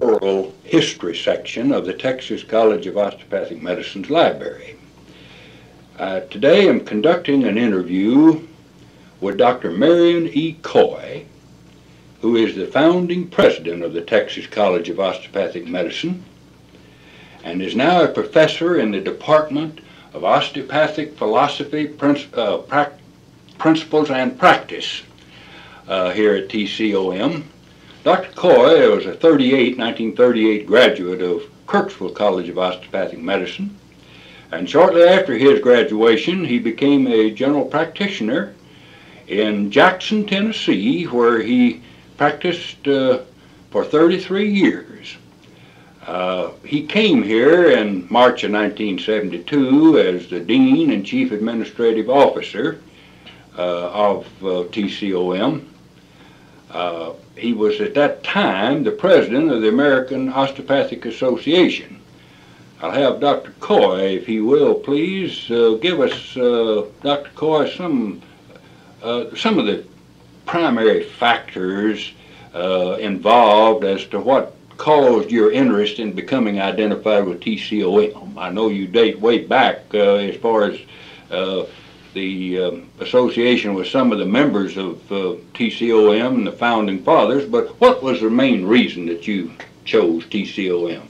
oral history section of the Texas College of Osteopathic Medicine's library. Uh, today I'm conducting an interview with Dr. Marion E. Coy, who is the founding president of the Texas College of Osteopathic Medicine and is now a professor in the Department of Osteopathic Philosophy, uh, Principles and Practice uh, here at TCOM. Dr. Coy was a 38, 1938 graduate of Kirksville College of Osteopathic Medicine. And shortly after his graduation, he became a general practitioner in Jackson, Tennessee, where he practiced uh, for 33 years. Uh, he came here in March of 1972 as the Dean and Chief Administrative Officer uh, of uh, TCOM. Uh, he was at that time the president of the American Osteopathic Association. I'll have Dr. Coy, if he will, please uh, give us, uh, Dr. Coy, some uh, some of the primary factors uh, involved as to what caused your interest in becoming identified with TCOM. I know you date way back uh, as far as the um, association with some of the members of uh, TCOM and the founding fathers, but what was the main reason that you chose TCOM?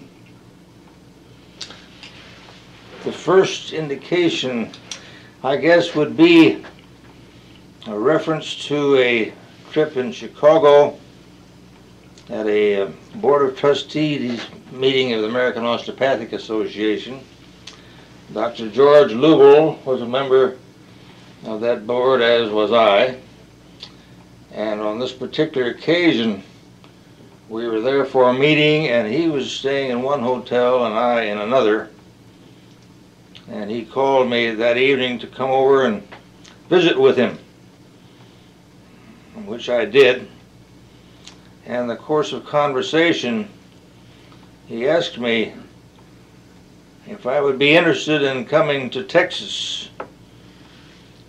The first indication, I guess, would be a reference to a trip in Chicago at a uh, Board of Trustees meeting of the American Osteopathic Association. Dr. George Luibel was a member of that board, as was I. And on this particular occasion, we were there for a meeting, and he was staying in one hotel and I in another. And he called me that evening to come over and visit with him, which I did. And in the course of conversation, he asked me if I would be interested in coming to Texas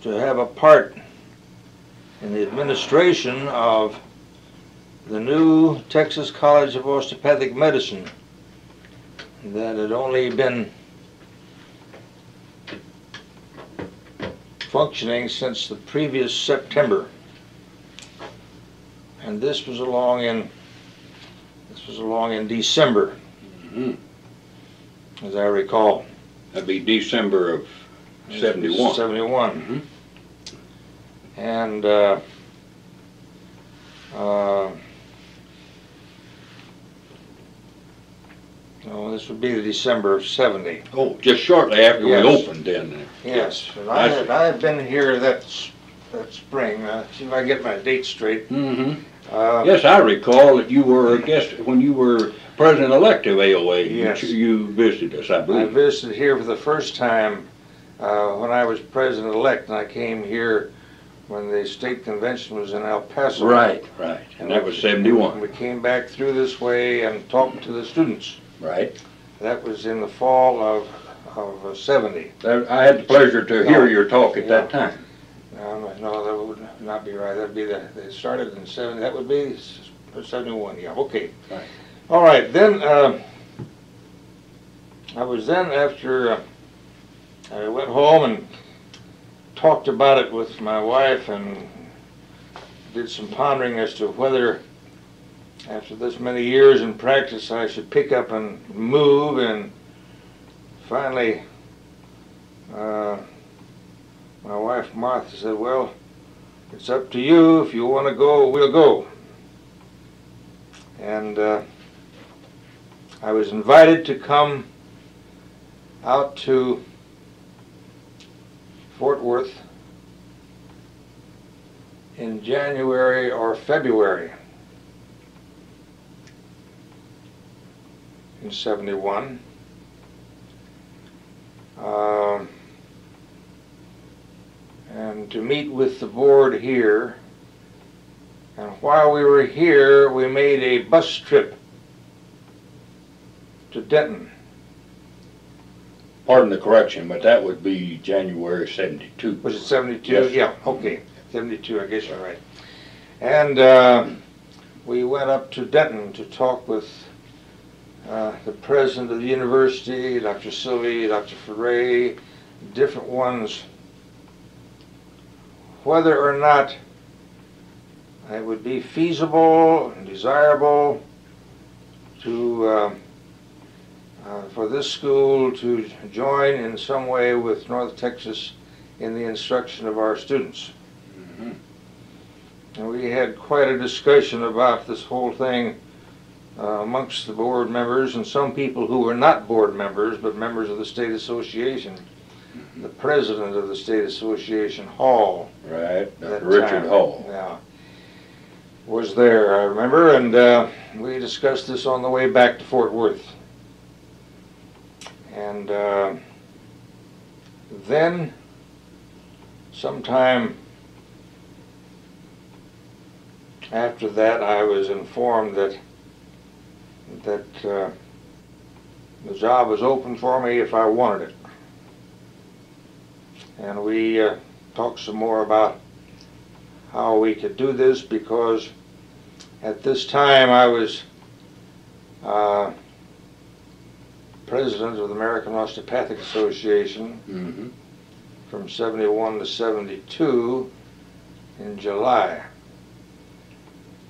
to have a part in the administration of the new Texas College of Osteopathic Medicine that had only been functioning since the previous September. And this was along in this was along in December, mm -hmm. as I recall. That'd be December of 71. 71. Mm -hmm. And uh, uh, oh, this would be the December of 70. Oh, just shortly after yes. we opened then. Yes, and I, had, I had been here that, that spring. Uh, see if I get my date straight. Mm-hmm. Uh, yes, I recall that you were a guest when you were president-elect of AOA. Yes. You visited us, I believe. I visited here for the first time uh, when I was president-elect, and I came here when the state convention was in El Paso. Right, right, and that was 71. We came back through this way and talked to the students. Right. That was in the fall of, of uh, 70. I had the pleasure to hear your talk at yeah. that time. No, no, that would not be right. That'd be the, they started in 70, that would be 71, yeah, okay. Right. All right, then, uh, I was then after, uh, I went home and talked about it with my wife and did some pondering as to whether after this many years in practice I should pick up and move and finally uh, my wife Martha said well it's up to you. If you want to go we'll go. And uh, I was invited to come out to Fort Worth in January or February in 71. Um, and to meet with the board here. And while we were here, we made a bus trip to Denton. Pardon the correction, but that would be January 72. Was it 72? Yes. Yeah, okay. 72, I guess you're right. And uh, we went up to Denton to talk with uh, the president of the university, Dr. Sylvie, Dr. Ferre, different ones, whether or not it would be feasible and desirable to uh, uh, for this school to join in some way with North Texas in the instruction of our students. Mhm. And we had quite a discussion about this whole thing uh, amongst the board members and some people who were not board members but members of the state association. The president of the state association, Hall, Right. Richard time, Hall. Yeah, was there, I remember, and uh, we discussed this on the way back to Fort Worth. And uh, then, sometime after that, I was informed that that uh, the job was open for me if I wanted it. And we uh, talked some more about how we could do this because at this time I was uh, president of the American Osteopathic Association Mm-hmm. from 71 to 72 in July.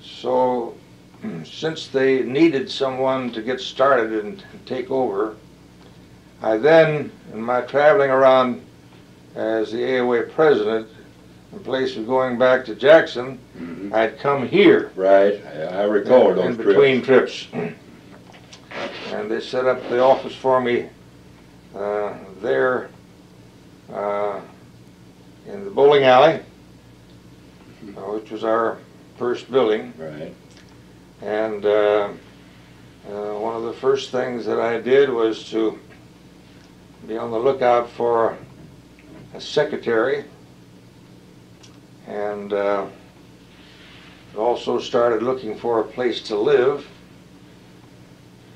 So since they needed someone to get started and take over, I then, in my traveling around as the AOA president, in place of going back to Jackson, Mm-hmm. I'd come here Right, I I recall in those trips. between trips. And they set up the office for me uh, there uh, in the bowling alley, uh, which was our first building. Right, And uh, uh, one of the first things that I did was to be on the lookout for a secretary. And uh, also started looking for a place to live.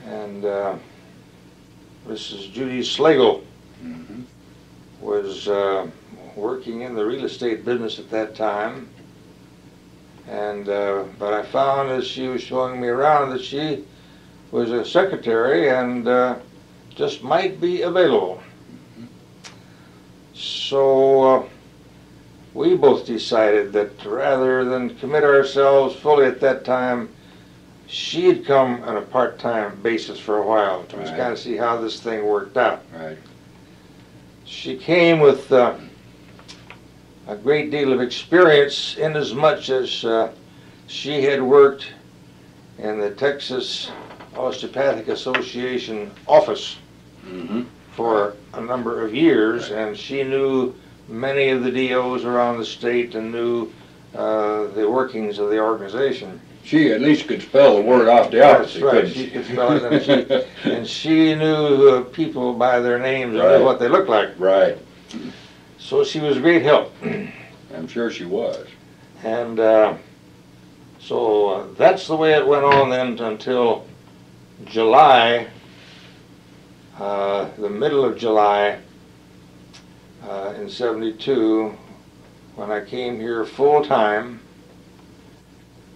And uh, Mrs. Judy Slagle mm-hmm. was uh, working in the real estate business at that time. And uh, but I found as she was showing me around that she was a secretary and uh, just might be available. So uh, we both decided that rather than commit ourselves fully at that time, she had come on a part-time basis for a while to just Right. kind of see how this thing worked out. right, She came with uh, a great deal of experience in as much as uh, she had worked in the Texas Osteopathic Association office mm-hmm. for a number of years, and she knew many of the DOs around the state and knew uh, the workings of the organization. She at least could spell the word That's osteopathy, right, couldn't she she? could spell it, and she, and she knew uh, people by their names and Right. knew what they looked like. Right, So she was a great help. I'm sure she was. And uh, so uh, that's the way it went on then until July, uh, the middle of July uh, in 72, when I came here full time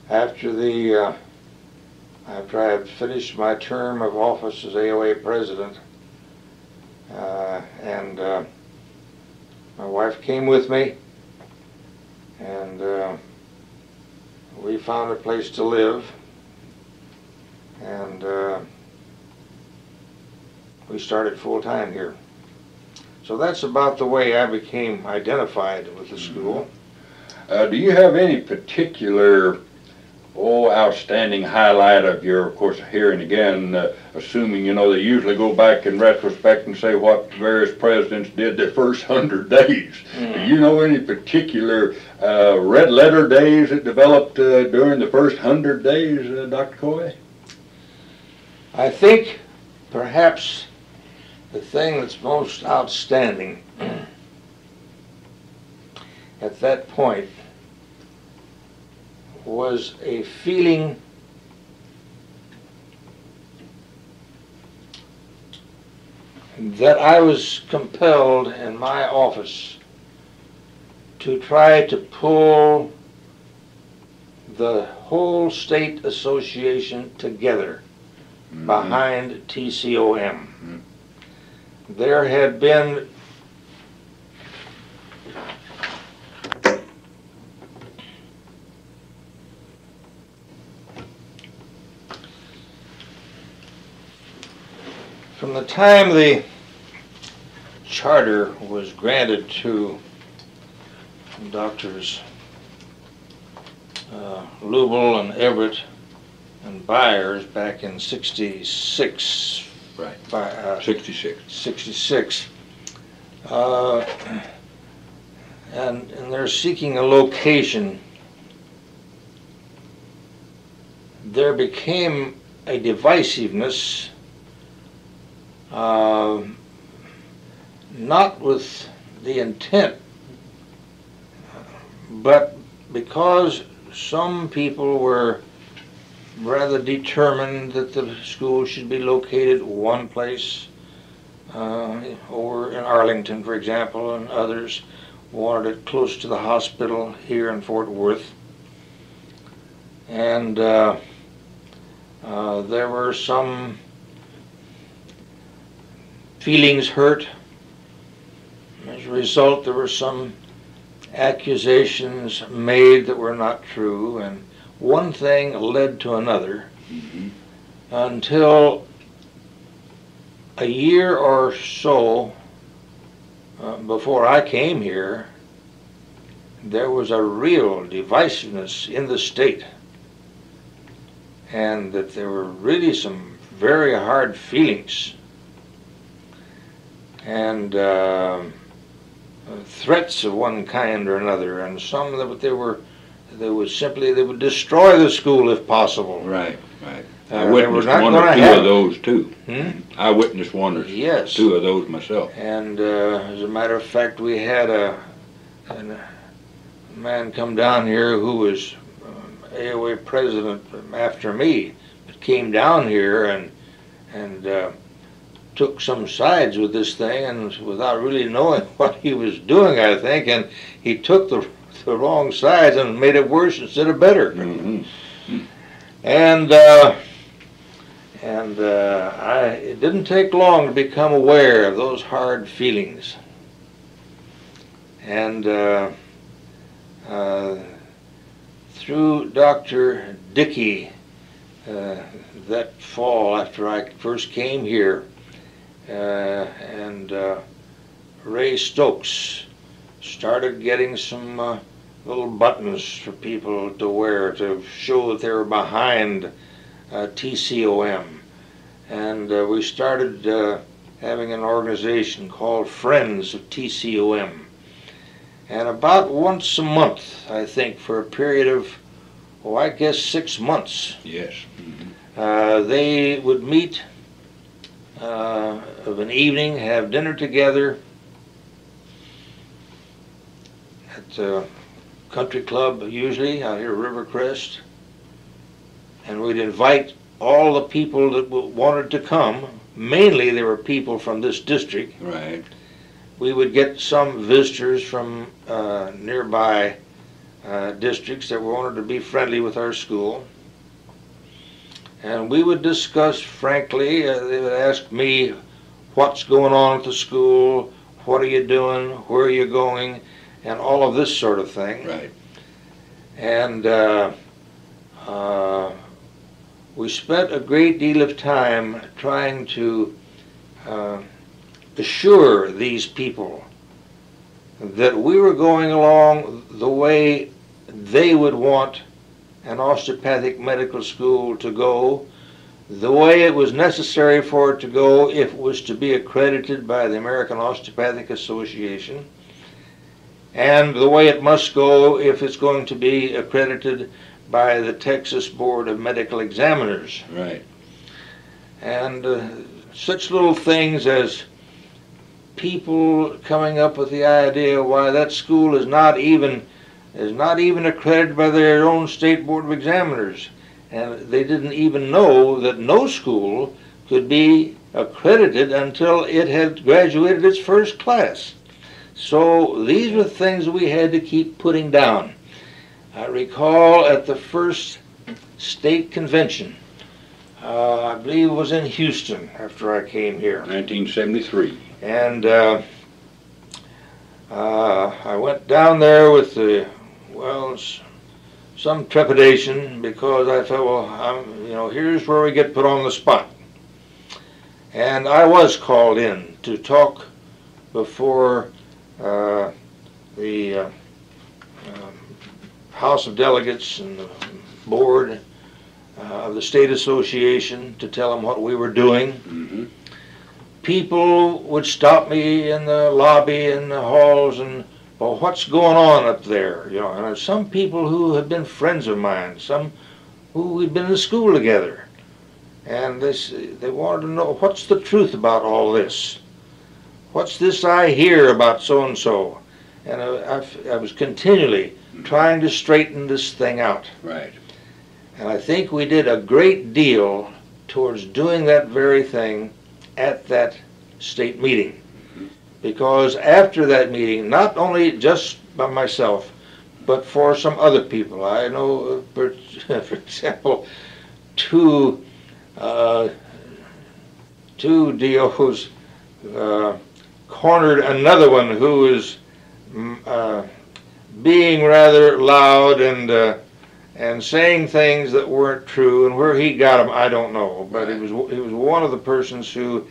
after the uh, after I had finished my term of office as AOA president. Uh, and uh, my wife came with me and uh, we found a place to live and uh, we started full time here so that's about the way i became identified with the school Uh, do you have any particular, oh, outstanding highlight of your, of course, here and again, uh, assuming, you know, they usually go back in retrospect and say what various presidents did their first hundred days. Do you know any particular uh, red letter days that developed uh, during the first hundred days, uh, Dr. Coy? i think perhaps the thing that's most outstanding at that point was a feeling that I was compelled in my office to try to pull the whole state association together Mhm. behind TCOM. There had been from the time the charter was granted to doctors uh, Luibel and Everett and Byers back in 66. Right. By, uh, 66. 66. Uh, and, and they're seeking a location. There became a divisiveness, uh, not with the intent, but because some people were rather determined that the school should be located one place, uh, over in Arlington, for example, and others wanted it close to the hospital here in Fort Worth. And uh, uh, there were some feelings hurt. As a result, there were some accusations made that were not true, and one thing led to another Mhm. until a year or so uh, before I came here, there was a real divisiveness in the state, and that there were really some very hard feelings and um threats of one kind or another, and some that they were they would simply they would destroy the school if possible. Right, right. Uh, I witnessed not one or two of those too. Hmm? I witnessed one or Yes. two of those myself. And uh, as a matter of fact, we had a, an- a man come down here who was um, AOA president after me, but came down here and and uh, took some sides with this thing, and without really knowing what he was doing, I think, and he took the the wrong sides and made it worse instead of better. Mhm. And uh, and uh, I, it didn't take long to become aware of those hard feelings. And uh, uh, through Dr. Dickey, uh, that fall after I first came here, and uh, Ray Stokes started getting some uh, little buttons for people to wear to show that they were behind uh, TCOM. And uh, we started uh, having an organization called Friends of TCOM. And about once a month, I think, for a period of, oh, I guess six months, Yes. Mhm. uh, they would meet uh, of an evening, have dinner together at the country club, usually out here at Rivercrest, and we'd invite all the people that w- wanted to come. Mainly, they were people from this district. Right. We would get some visitors from uh, nearby uh, districts that wanted to be friendly with our school. And we would discuss frankly, uh, they would ask me, what's going on at the school? What are you doing? Where are you going? And all of this sort of thing. Right. And uh, uh, we spent a great deal of time trying to uh, assure these people that we were going along the way they would want an osteopathic medical school to go, the way it was necessary for it to go if it was to be accredited by the American Osteopathic Association and the way it must go if it's going to be accredited by the Texas Board of Medical Examiners. Right. And uh, such little things as people coming up with the idea why that school is not even is not even accredited by their own state board of examiners and they didn't even know that no school could be accredited until it had graduated its first class so these were things we had to keep putting down i recall at the first state convention uh, I believe it was in Houston after I came here. 1973. And uh, uh, I went down there with the, well, some trepidation because I thought, well, I'm, you know, here's where we get put on the spot. And I was called in to talk before uh, the uh, um, House of Delegates and the board uh, of the State Association to tell them what we were doing hmm people would stop me in the lobby and the halls and well what's going on up there? You know and some people who have been friends of mine some who we've been in school together. And this they wanted to know what's the truth about all this? What's this i hear about so and so and I, I, I was continually mm-hmm. trying to straighten this thing out. Right. and I think we did a great deal towards doing that very thing at that state meeting. Because after that meeting, not only just by myself, but for some other people, I know, uh, for, for example, two, uh, two DOs uh, cornered another one who was mm, uh, being rather loud and uh, and saying things that weren't true, and where he got them, I don't know. But he was he was one of the persons who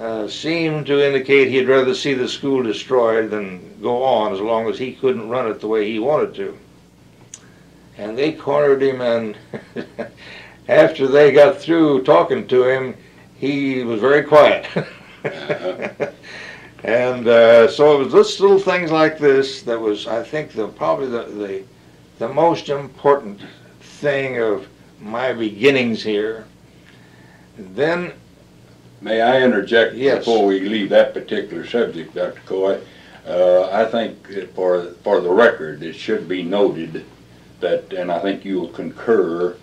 uh, seemed to indicate he'd rather see the school destroyed than go on, as long as he couldn't run it the way he wanted to. And they cornered him, and after they got through talking to him, he was very quiet. and uh, so it was just little things like this that was, I think, the probably the, the the most important thing of my beginnings here. Then, May I interject Yes. before we leave that particular subject, Dr. Coy? Uh, I think for, for the record, it should be noted that, and I think you'll concur,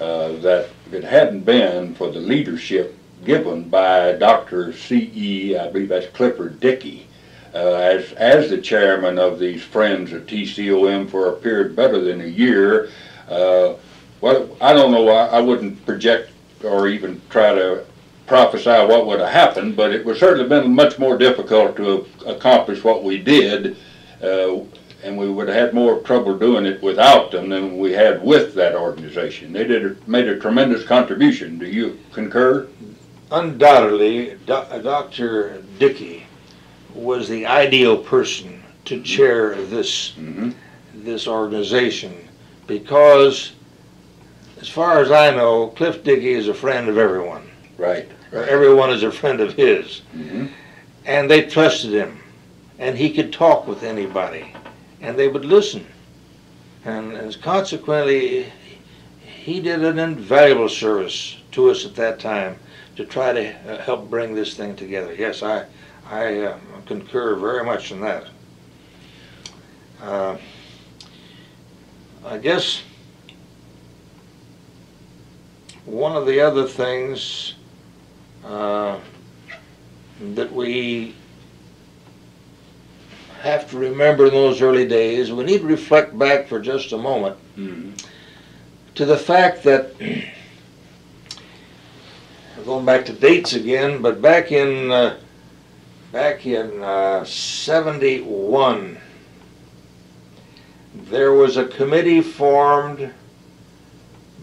uh, that if it hadn't been for the leadership given by Dr. C.E., I believe that's Clifford Dickey, uh, as, as the chairman of these Friends of TCOM for a period better than a year, uh, well, I don't know, I, I wouldn't project or even try to prophesy what would have happened, but it would certainly have been much more difficult to accomplish what we did, uh, and we would have had more trouble doing it without them than we had with that organization. They did a- made a tremendous contribution. Do you concur? undoubtedly, Do- uh, Dr. Dickey was the ideal person to chair this Mm-hmm. this organization because, as far as I know, Cliff Dickey is a friend of everyone, Right. or everyone is a friend of his. Mm-hmm. and they trusted him and he could talk with anybody and they would listen and, and consequently he did an invaluable service to us at that time to try to uh, help bring this thing together yes i i uh, concur very much in that uh, i guess one of the other things uh, that we have to remember in those early days, we need to reflect back for just a moment Mm-hmm. to the fact that, going back to dates again, but back in, uh, back in uh, 71, there was a committee formed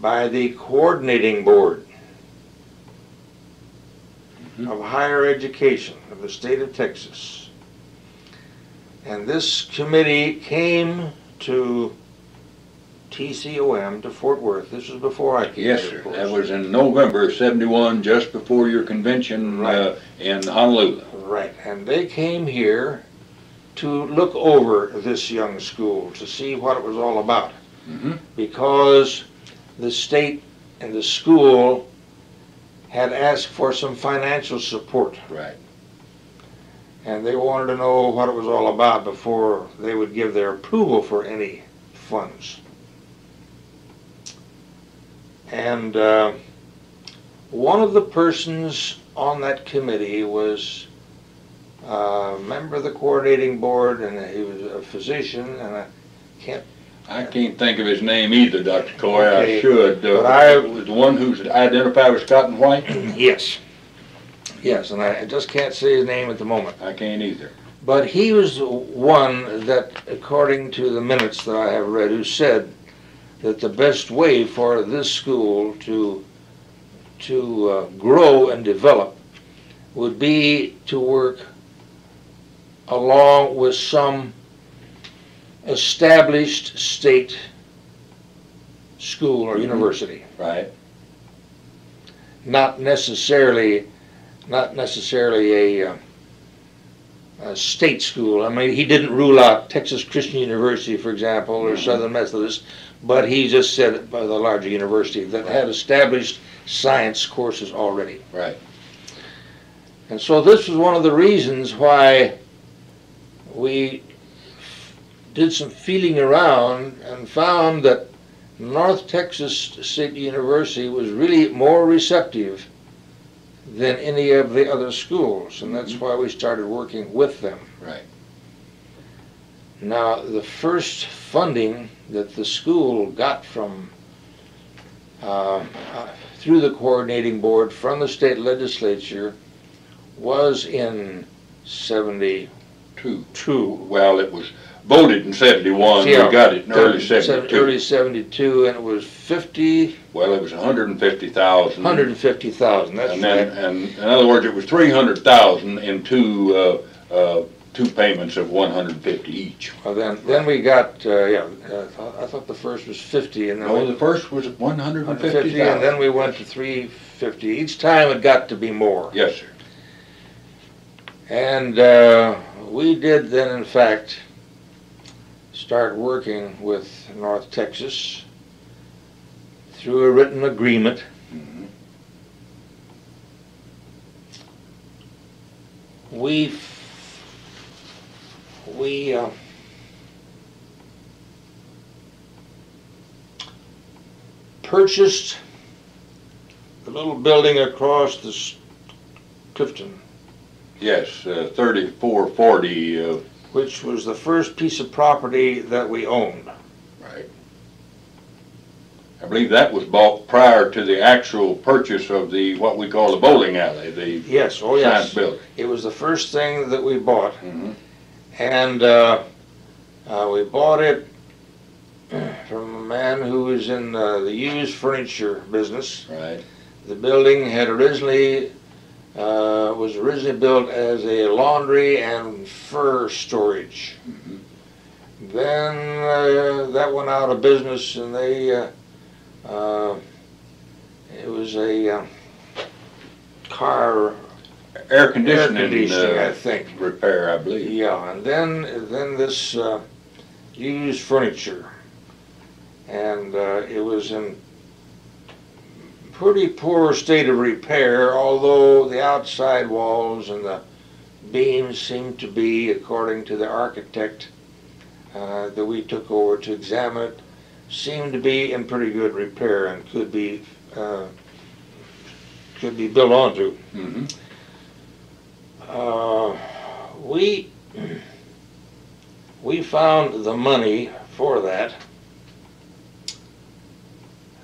by the coordinating board. Of higher education of the state of Texas. And this committee came to TCOM, to Fort Worth. This was before I came Yes, sir. That was in November of '71, just before your convention uh, in Honolulu. Right, and they came here to look over this young school, to see what it was all about. Mhm. Because the state and the school had asked for some financial support. Right. And they wanted to know what it was all about before they would give their approval for any funds. And uh, one of the persons on that committee was a member of the coordinating board, and he was a physician, and I can't I can't think of his name either, Dr. Coy, I Okay, should. Uh, but I- was The one who's identified with Scott and White? Yes. Yes, and I just can't say his name at the moment. I can't either. But he was the one that, according to the minutes that I have read, who said that the best way for this school to, to uh, grow and develop would be to work along with some established state school or Mhm. university. Right, Not necessarily, not necessarily a, uh, a state school. I mean, he didn't rule out Texas Christian University, for example, or Mhm. Southern Methodist, but he just said by the larger university that had established science courses already. right. And so this was one of the reasons why we did some feeling around and found that North Texas State University was really more receptive than any of the other schools, and that's why we started working with them. Right. Now, the first funding that the school got from, uh, uh, through the coordinating board from the state legislature was in seventy-two. Two. Well, it was voted in seventy-one, we Yeah. got it in early Seven- seventy-two. Early seventy-two, and it was fifty, Well, it was a hundred and fifty thousand. hundred and fifty thousand, that's And then, right. and in other words, it was three hundred thousand in two, uh, uh, two payments of one hundred and fifty each. Well, then, then we got, uh, yeah, uh, I thought- I thought the first was fifty, and then No, we the first was one hundred and fifty 150, and then we went to three fifty. Each time it got to be more. Yes, sir. And uh, we did then, in fact, start working with North Texas through a written agreement. Mhm. We we uh, purchased the little building across the Clifton. Yes, uh, thirty-four forty, uh, which was the first piece of property that we owned. right. I believe that was bought prior to the actual purchase of the, what we call the bowling alley, the Yes, oh science yes. building. It was the first thing that we bought, Mhm. and uh, uh, we bought it from a man who was in uh, the used furniture business. Right, The building had originally uh, was originally built as a laundry and fur storage. Mhm. Then uh, that went out of business, and they uh, uh, it was a uh, car air air conditioning, conditioning, I uh, think. repair, I believe. Yeah, and then then this uh, used furniture, and uh, it was in pretty poor state of repair. Although the outside walls and the beams seemed to be, according to the architect uh, that we took over to examine it, seemed to be in pretty good repair and could be uh, could be built onto. Mhm. Uh, we we found the money for that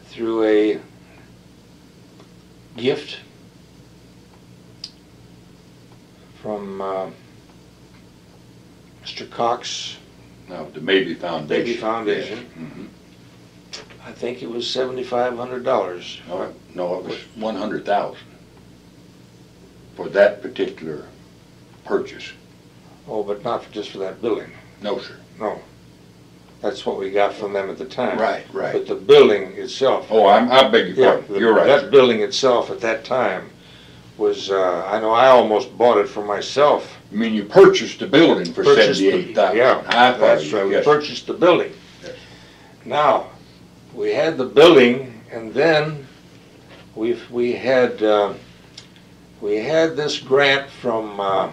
through a gift from uh, Mr. Cox. No, the Mabee Foundation. Mabee Foundation. Yes. Mhm. I think it was seventy-five hundred dollars. No, no, it was one hundred thousand for that particular purchase. Oh, but not just for that building. No, sir. That's what we got from them at the time. Right, right. But the building itself. Oh, I'm, I beg your Yeah, pardon. the- You're right, That building itself at that time was, uh, I know I almost bought it for myself. You mean you purchased the building for Purchased the- seventy-eight thousand? Yeah, I follow that's you, right, we yes. purchased the building. Yes. Now, we had the building and then we, we had, uh, we had this grant from, uh,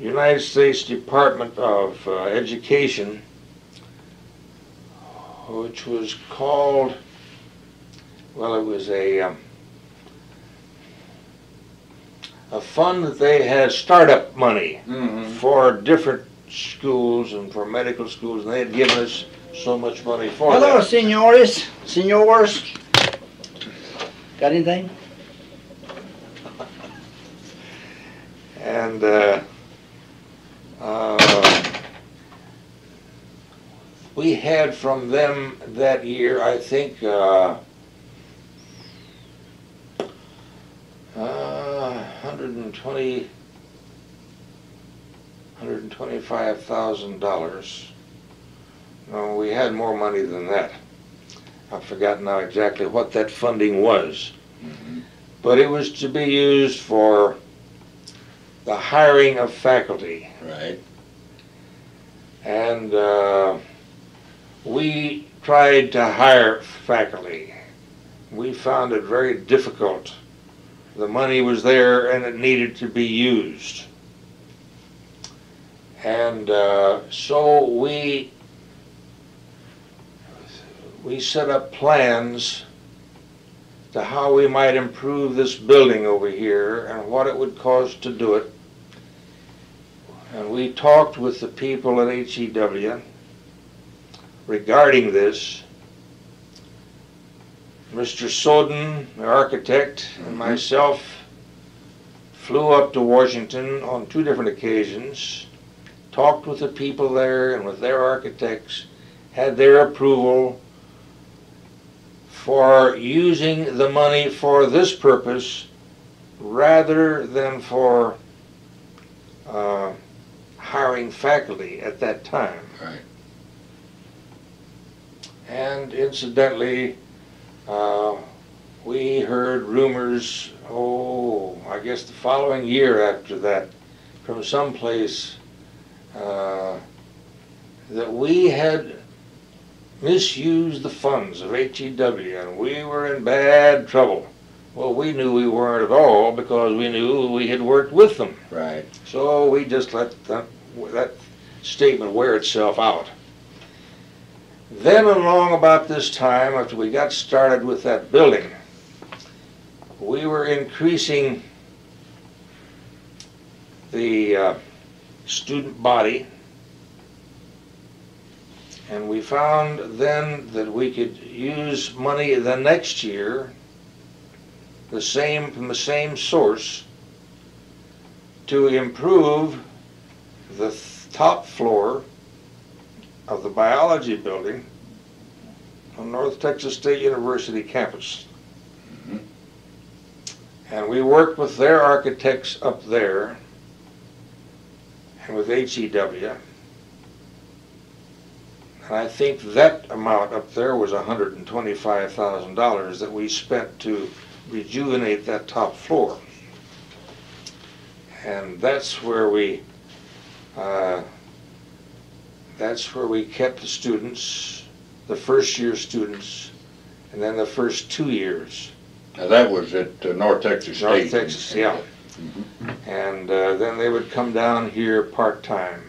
United States Department of uh, Education, which was called, well, it was a, um, a fund that they had startup money Mhm. for different schools and for medical schools, and they had given us so much money for Hello, that. senores, senors. Got anything? And, uh, uh, we had from them that year, I think, uh, uh, hundred and twenty, hundred and twenty-five thousand dollars. No, we had more money than that. I've forgotten now exactly what that funding was. But it was to be used for the hiring of faculty. Right. And uh, we tried to hire faculty. We found it very difficult. The money was there and it needed to be used. And uh, so we we set up plans to how we might improve this building over here and what it would cost to do it. And we talked with the people at HEW regarding this. Mr. Soden, the architect, and myself flew up to Washington on two different occasions, talked with the people there and with their architects, had their approval for using the money for this purpose rather than for uh, hiring faculty at that time. Right. And incidentally, uh, we heard rumors, oh, I guess the following year after that, from someplace uh, that we had misused the funds of HEW and we were in bad trouble. Well, we knew we weren't at all because we knew we had worked with them. Right. So we just let that, that statement wear itself out. Then along about this time, after we got started with that building, we were increasing the uh, student body. And we found then that we could use money the next year, the same, from the same source, to improve the th- top floor of the biology building on North Texas State University campus. Mhm. And we worked with their architects up there and with HEW. And I think that amount up there was $125,000 that we spent to rejuvenate that top floor. And that's where we, uh, that's where we kept the students, the first year students, and then the first two years. Now that was at uh, North Texas State. North Texas, yeah. Mhm. And uh, then they would come down here part-time.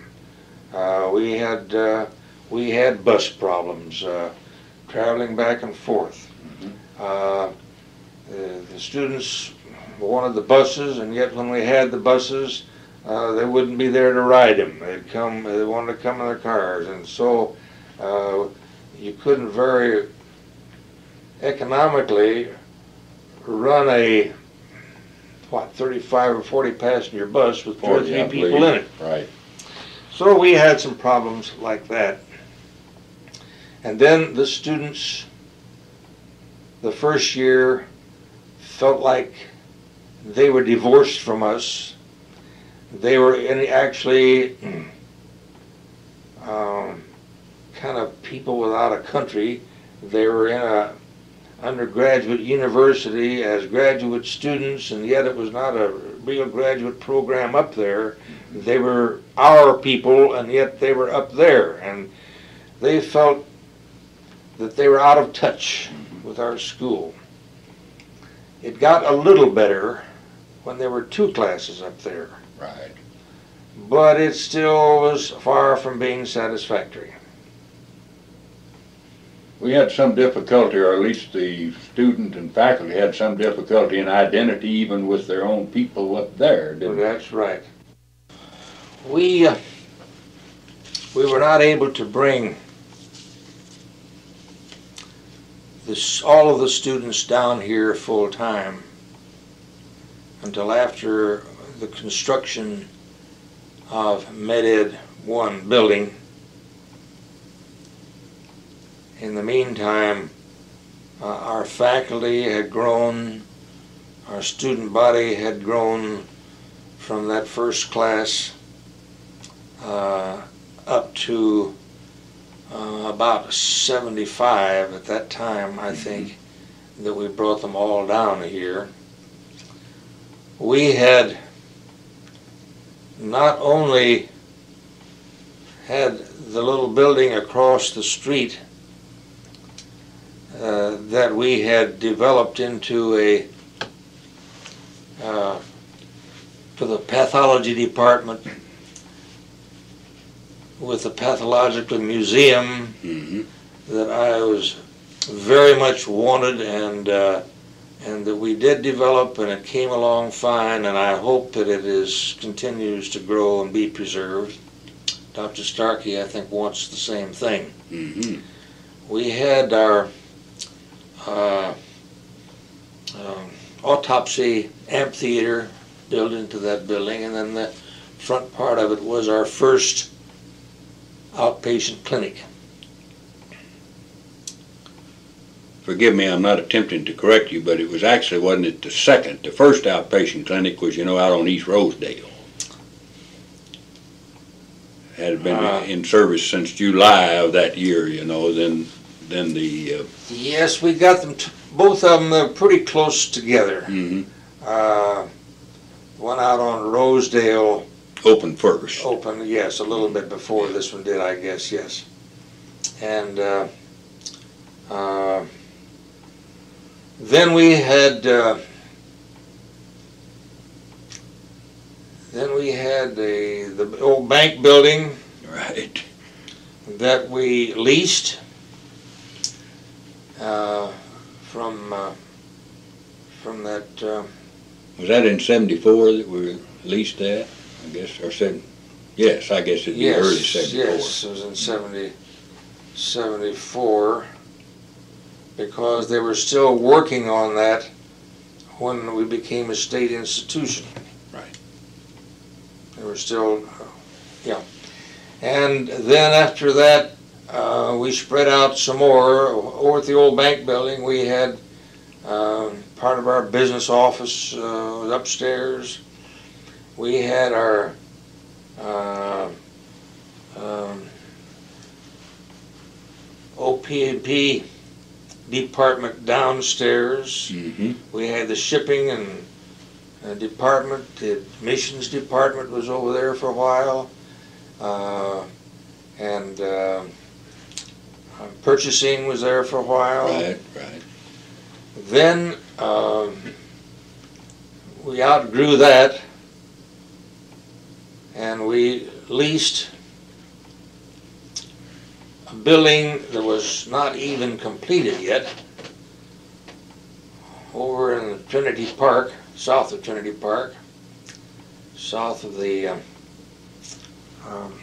Uh, we had, uh, we had bus problems, uh, traveling back and forth. Mhm. Uh, the, the students wanted the buses, and yet when we had the buses, uh, they wouldn't be there to ride them. They'd come, they wanted to come in their cars, and so uh, you couldn't very economically run a what 35 or 40 passenger bus with two or three people in it. Right. So we had some problems like that. And then the students, the first year, felt like they were divorced from us. They were in actually um, kind of people without a country. They were in a undergraduate university as graduate students, and yet it was not a real graduate program up there. They were our people, and yet they were up there, and they felt that they were out of touch with our school. It got a little better when there were two classes up there, Right. but it still was far from being satisfactory. We had some difficulty, or at least the student and faculty had some difficulty in identity even with their own people up there, didn't they? That's right. We, uh, we were not able to bring this, all of the students down here full-time until after the construction of Med Ed one building. In the meantime, uh, our faculty had grown, our student body had grown from that first class uh, up to uh, about 75 at that time, I think, that we brought them all down here. We had not only had the little building across the street uh, that we had developed into a uh, for the pathology department with the pathological museum Mhm. that I was very much wanted and uh, and that we did develop and it came along fine and I hope that it is continues to grow and be preserved. Dr. Starkey, I think, wants the same thing. Mhm. We had our uh, um, autopsy amphitheater built into that building, and then the front part of it was our first outpatient clinic. Forgive me, I'm not attempting to correct you, but it was actually, wasn't it the second? The first outpatient clinic was, you know, out on East Rosedale. Had been Ah. in service since July of that year, you know, then, then the, uh, Yes, we got them, t- both of them, uh, pretty close together. mhm, Uh, One out on Rosedale opened first. opened, yes, a little bit before this one did, I guess, yes. And uh, uh, then we had, uh, then we had the, the old bank building Right. that we leased uh, from, uh, from that, uh, Was that in seventy-four that we leased that, I guess, or seven? Yes, I guess it'd be yes, early seventy-four. yes, it was in 70, 74, because they were still working on that when we became a state institution. Right. They were still, uh, yeah. And then after that, uh, we spread out some more. Over at the old bank building, we had uh, part of our business office uh, was upstairs. We had our uh, um, OP&P department downstairs. Mm-hmm, We had the shipping and uh, department, the admissions department was over there for a while. Uh, And uh, uh, purchasing was there for a while. right, right. Then um, we outgrew that and we leased a building that was not even completed yet over in Trinity Park, south of Trinity Park, south of the um, um,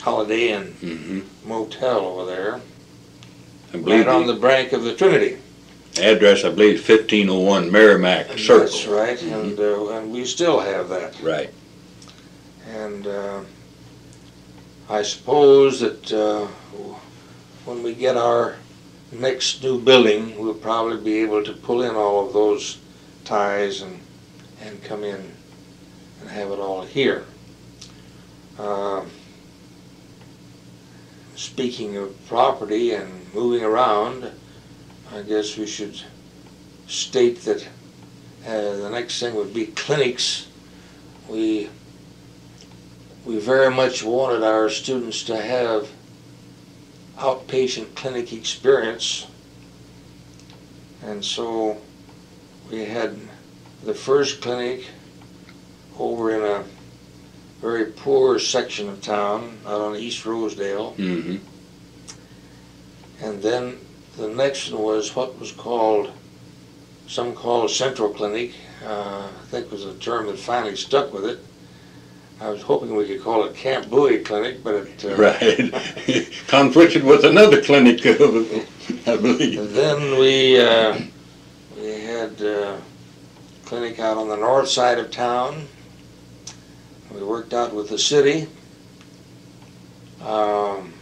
Holiday Inn Mm-hmm. Motel over there, I believe right on the bank of the Trinity. address, I believe, fifteen oh one Merrimack That's Circle. right, Mhm. and, uh, and we still have that. Right. And uh, I suppose that uh, when we get our next new building, we'll probably be able to pull in all of those ties and, and come in and have it all here. Uh, Speaking of property and moving around, I guess we should state that uh, the next thing would be clinics. We we very much wanted our students to have outpatient clinic experience. And so we had the first clinic over in a very poor section of town out on East Rosedale. Mm-hmm. And then the next one was what was called, some called Central Clinic. Uh, I think was a term that finally stuck with it. I was hoping we could call it Camp Bowie Clinic, but it, uh, Right. Conflicted with another clinic I believe. And then we, uh, we had uh, clinic out on the north side of town. We worked out with the city. Um,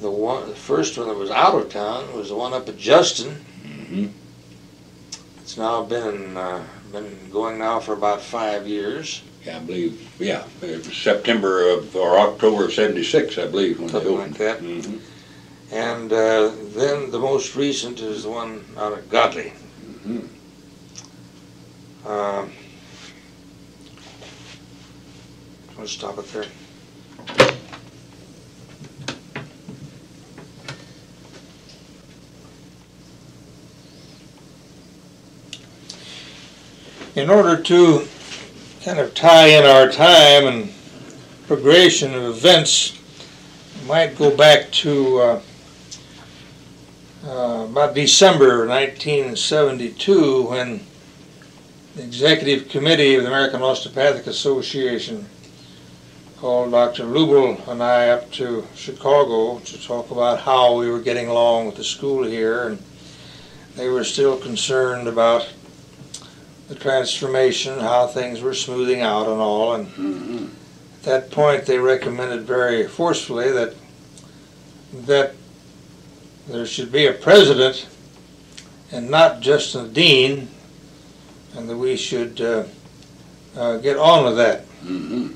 the one, the first one that was out of town was the one up at Justin. Mhm. It's now been uh, been going now for about five years, I believe, yeah, it was September of, or October of seventy-six, I believe, when they something like opened. that. Mhm. And uh, then the most recent is the one out at Godley. Mhm. Um, Let's stop it there. In order to kind of tie in our time and progression of events, might go back to uh, uh, about December 1972 when the Executive Committee of the American Osteopathic Association called Dr. Luibel and I up to Chicago to talk about how we were getting along with the school here. And they were still concerned about the transformation, how things were smoothing out and all. And Mhm. at that point, they recommended very forcefully that that there should be a president and not just a dean, and that we should uh, uh, get on with that. Mhm.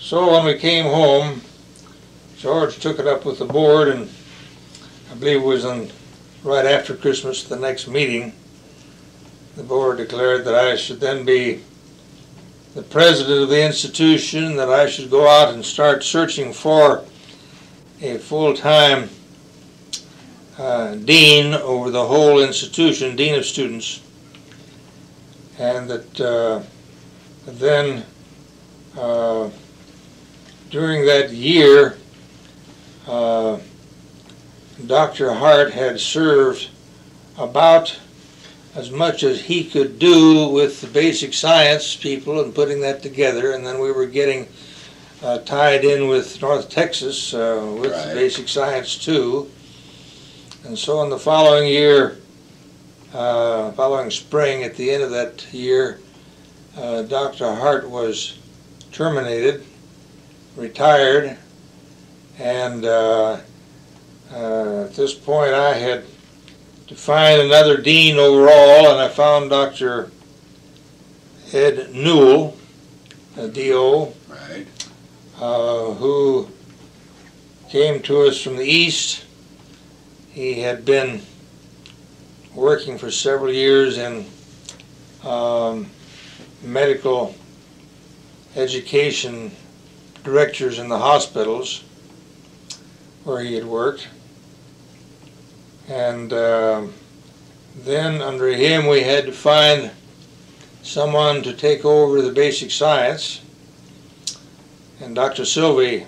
So when we came home, George took it up with the board, and I believe it was on right after Christmas, the next meeting. The board declared that I should then be the president of the institution, that I should go out and start searching for a full-time uh, dean over the whole institution, dean of students, and that uh, then uh, during that year, uh, Dr. Hart had served about as much as he could do with the basic science people and putting that together, and then we were getting uh, tied in with North Texas uh, with Right. basic science too. And so in the following year, uh, following spring, at the end of that year, uh, Dr. Hart was terminated, retired, and uh, uh, at this point I had to find another dean overall, and I found Dr. Ed Newell, a DO, Right. uh, who came to us from the east. He had been working for several years in um, medical education directors in the hospitals where he had worked. And um then under him, we had to find someone to take over the basic science and Dr. Sylvie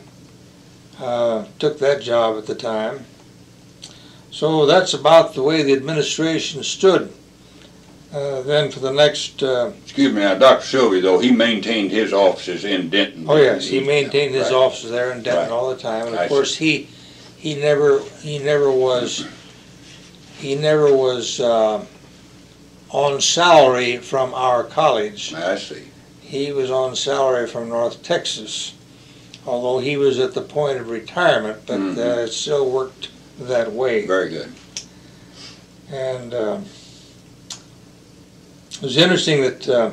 uh, took that job at the time. So that's about the way the administration stood. Uh, then for the next, uh, Excuse me, now, Dr. Sylvie, though, he maintained his offices in Denton. oh yes, he maintained his Right. office there in Denton Right. all the time, and I of course he he never he never was he never was uh, on salary from our college. I see. He was on salary from North Texas, although he was at the point of retirement, but Mhm. uh, it still worked that way. Very good. And um, it was interesting that, uh,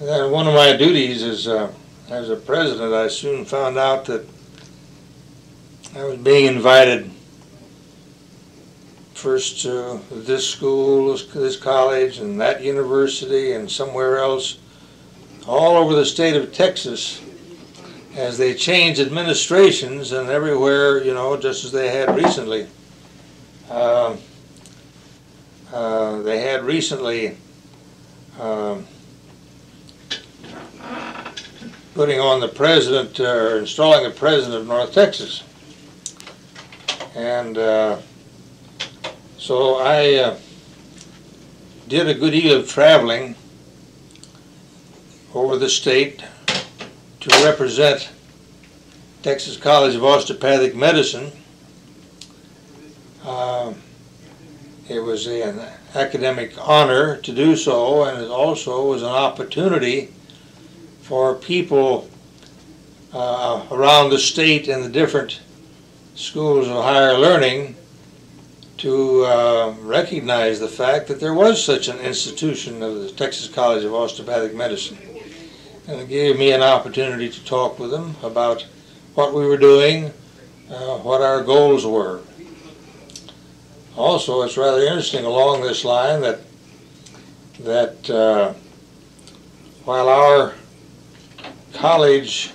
that one of my duties as, uh, as a president, I soon found out that I was being invited first to this school, this- college, and that university, and somewhere else, all over the state of Texas, as they change administrations and everywhere, you know, just as they had recently. Um, uh, they had recently um, putting on the president, or installing the president of North Texas. And uh, so I uh, did a good deal of traveling over the state to represent Texas College of Osteopathic Medicine. Uh, It was an academic honor to do so, and it also was an opportunity for people uh, around the state and the different schools of higher learning to uh, recognize the fact that there was such an institution of the Texas College of Osteopathic Medicine. And it gave me an opportunity to talk with them about what we were doing, uh, what our goals were. Also, it's rather interesting along this line that that uh, while our college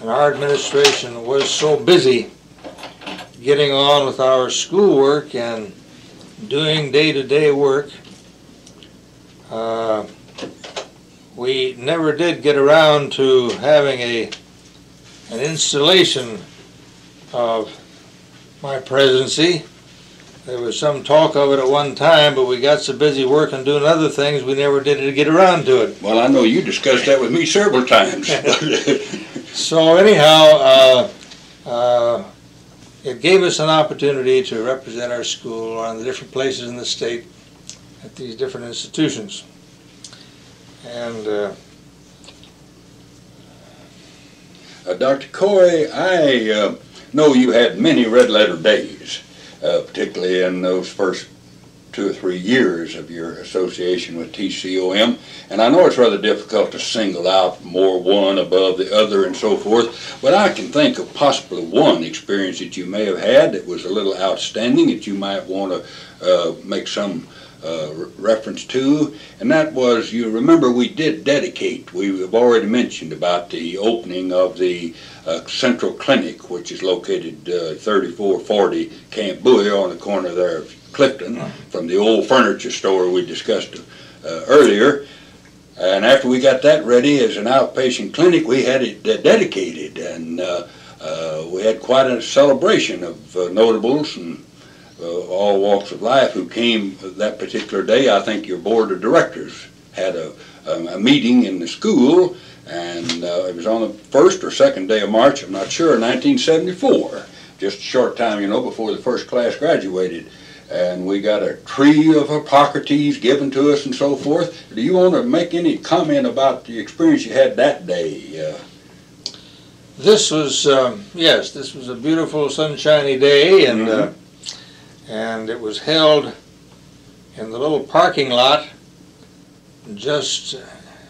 and our administration was so busy getting on with our schoolwork and doing day-to-day work, uh, we never did get around to having a an installation of my presidency. There was some talk of it at one time, but we got so busy working and doing other things, we never did get around to it. Well, I know you discussed that with me several times. So anyhow, uh, uh, it gave us an opportunity to represent our school on the different places in the state at these different institutions. And uh, Uh, Dr. Coy, I uh, know you had many red letter days, uh, particularly in those first two or three years of your association with TCOM. And I know it's rather difficult to single out more one above the other and so forth, but I can think of possibly one experience that you may have had that was a little outstanding that you might want to uh, make some uh, re- reference to, and that was, you remember we did dedicate, we have already mentioned about the opening of the uh, Central Clinic, which is located uh, 3440 Camp Bowie on the corner there of Clifton, from the old furniture store we discussed uh, earlier. And after we got that ready as an outpatient clinic, we had it uh, dedicated, and uh, uh, we had quite a celebration of uh, notables and uh, all walks of life who came that particular day. I think your board of directors had a, um, a meeting in the school, and uh, it was on the first or second day of March, I'm not sure, 1974, just a short time, you know, before the first class graduated. And we got a tree of Hippocrates given to us and so forth. Do you want to make any comment about the experience you had that day? Uh, this was, um, yes, this was a beautiful sunshiny day, and uh, and it was held in the little parking lot just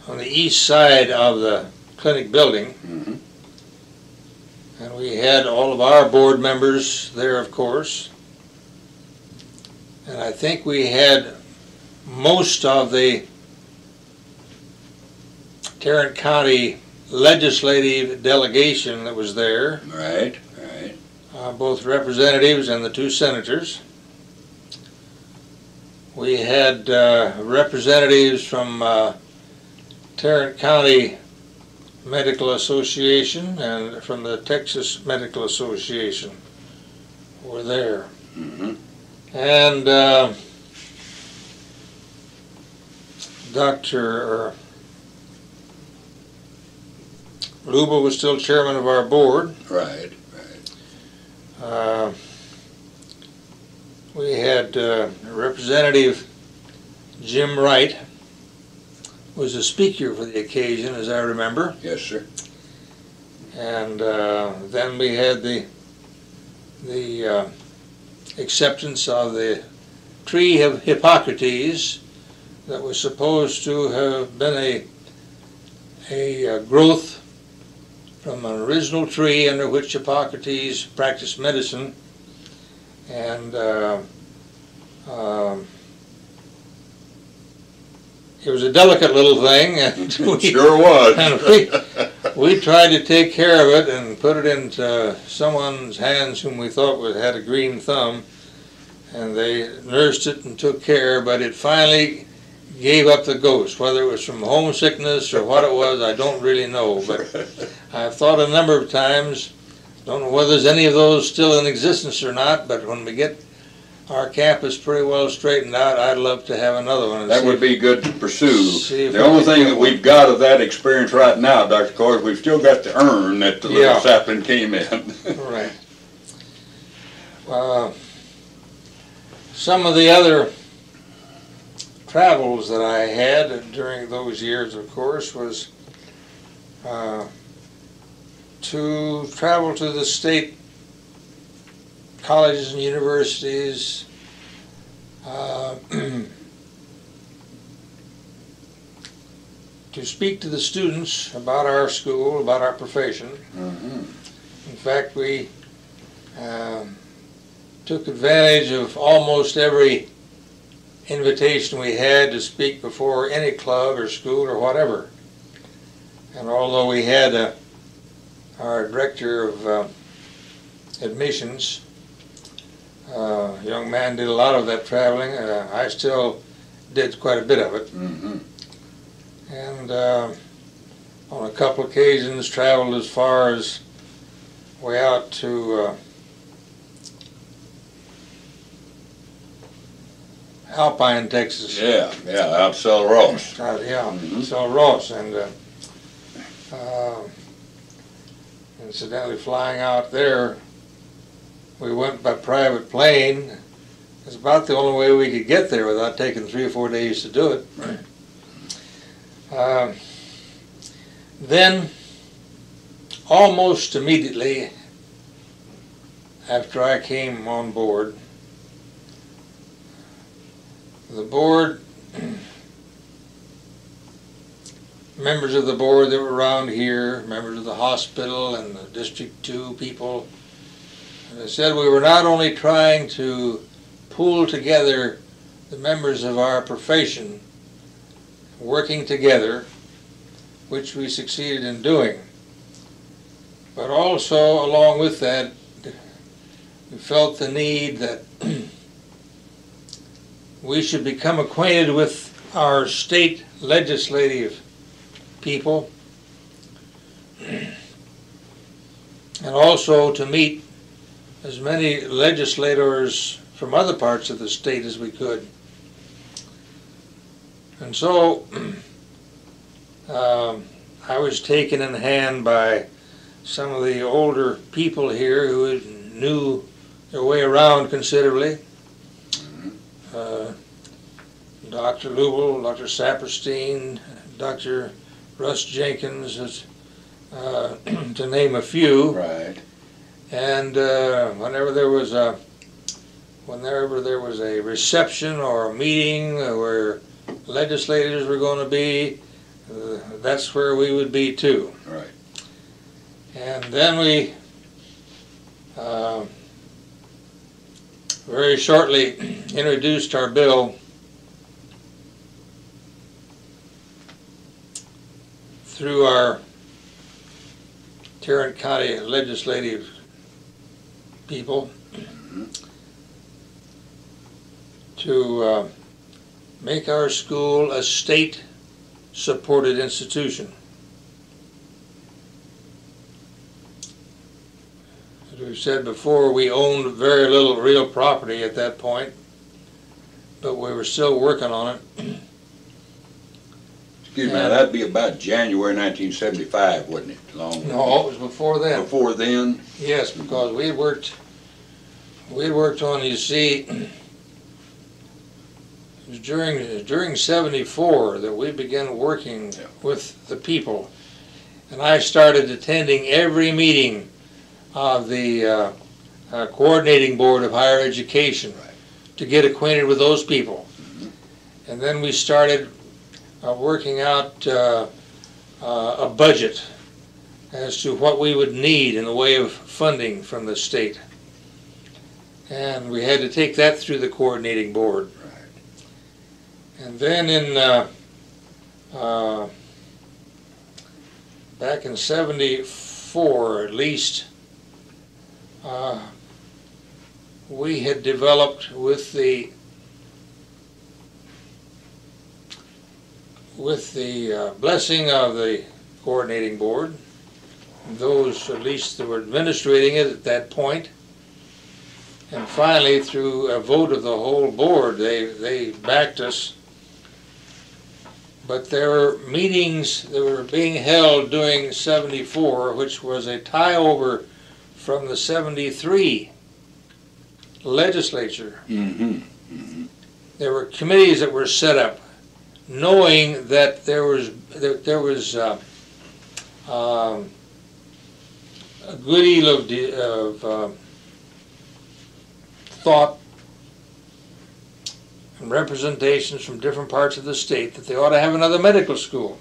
on the east side of the clinic building. mhm. And we had all of our board members there, of course. And I think we had most of the Tarrant County legislative delegation that was there, Right, right. uh, both representatives and the two senators. We had uh, representatives from uh, Tarrant County Medical Association and from the Texas Medical Association were there. hmm And uh, Dr. Luibel was still chairman of our board. Right, right. Uh, We had uh, Representative Jim Wright was a speaker for the occasion, as I remember. Yes, sir. And uh, then we had the, the uh, acceptance of the tree of Hippocrates that was supposed to have been a, a uh, growth from an original tree under which Hippocrates practiced medicine. And uh, um, it was a delicate little thing, and we, Sure was. and we, we tried to take care of it and put it into someone's hands whom we thought was, had a green thumb, and they nursed it and took care, but it finally gave up the ghost. Whether it was from homesickness or what it was, I don't really know. But I've thought a number of times, don't know whether there's any of those still in existence or not, but when we get our campus pretty well straightened out, I'd love to have another one. and That see would if- be good to pursue. If The we only can thing get that one. we've got of that experience right now, Dr. Coy, is we've still got the urn that the little Yeah. sapling came in. Right. Uh, Some of the other travels that I had during those years, of course, was uh, to travel to the state colleges and universities, uh, to speak to the students about our school, about our profession. Mhm. In fact, we um, took advantage of almost every invitation we had to speak before any club or school or whatever. And although we had uh, our director of uh, admissions, uh, young man did a lot of that traveling. Uh, I still did quite a bit of it Mhm. and uh, on a couple occasions traveled as far as way out to uh, Alpine, Texas. Yeah, yeah, out Sul Ross. Uh, yeah, Mhm. Sul Ross, and uh, uh, incidentally, flying out there, we went by private plane. It's about the only way we could get there without taking three or four days to do it. Um, then, almost immediately after I came on board, the board members of the board that were around here, members of the hospital and the District Two people, uh, said we were not only trying to pool together the members of our profession, working together, which we succeeded in doing, but also along with that, we felt the need that we should become acquainted with our state legislative people, and also to meet as many legislators from other parts of the state as we could. And so um, I was taken in hand by some of the older people here who knew their way around considerably. Uh, Dr. Luibel, Dr. Saperstein, Dr. Russ Jenkins, uh, to name a few. Right. And uh, whenever there was a, whenever there was a reception or a meeting where legislators were going to be, uh, that's where we would be too. Right. And then we, uh, very shortly introduced our bill through our Tarrant County legislative people to uh, make our school a state-supported institution. As we've said before, we owned very little real property at that point, but we were still working on it. Excuse me, that'd be about January 1975, wouldn't it? Long No, it was before then. Before then? Yes, because we worked, we worked on, you see, it was during, during seventy-four that we began working Yeah. with the people. And I started attending every meeting of the uh, uh, Coordinating Board of Higher Education Right. to get acquainted with those people. And then we started working out uh, uh, a budget as to what we would need in the way of funding from the state. And we had to take that through the coordinating board. And then in, uh, uh, back in seventy-four at least, uh, we had developed with the with the uh, blessing of the coordinating board, those at least that were administrating it at that point, and finally through a vote of the whole board, they, they backed us. But there were meetings that were being held during seventy-four, which was a tie-over from the seventy-three legislature. Mm-hmm. there were committees that were set up, knowing that there was that there was uh, um, a good deal of, de- of uh, thought and representations from different parts of the state that they ought to have another medical school.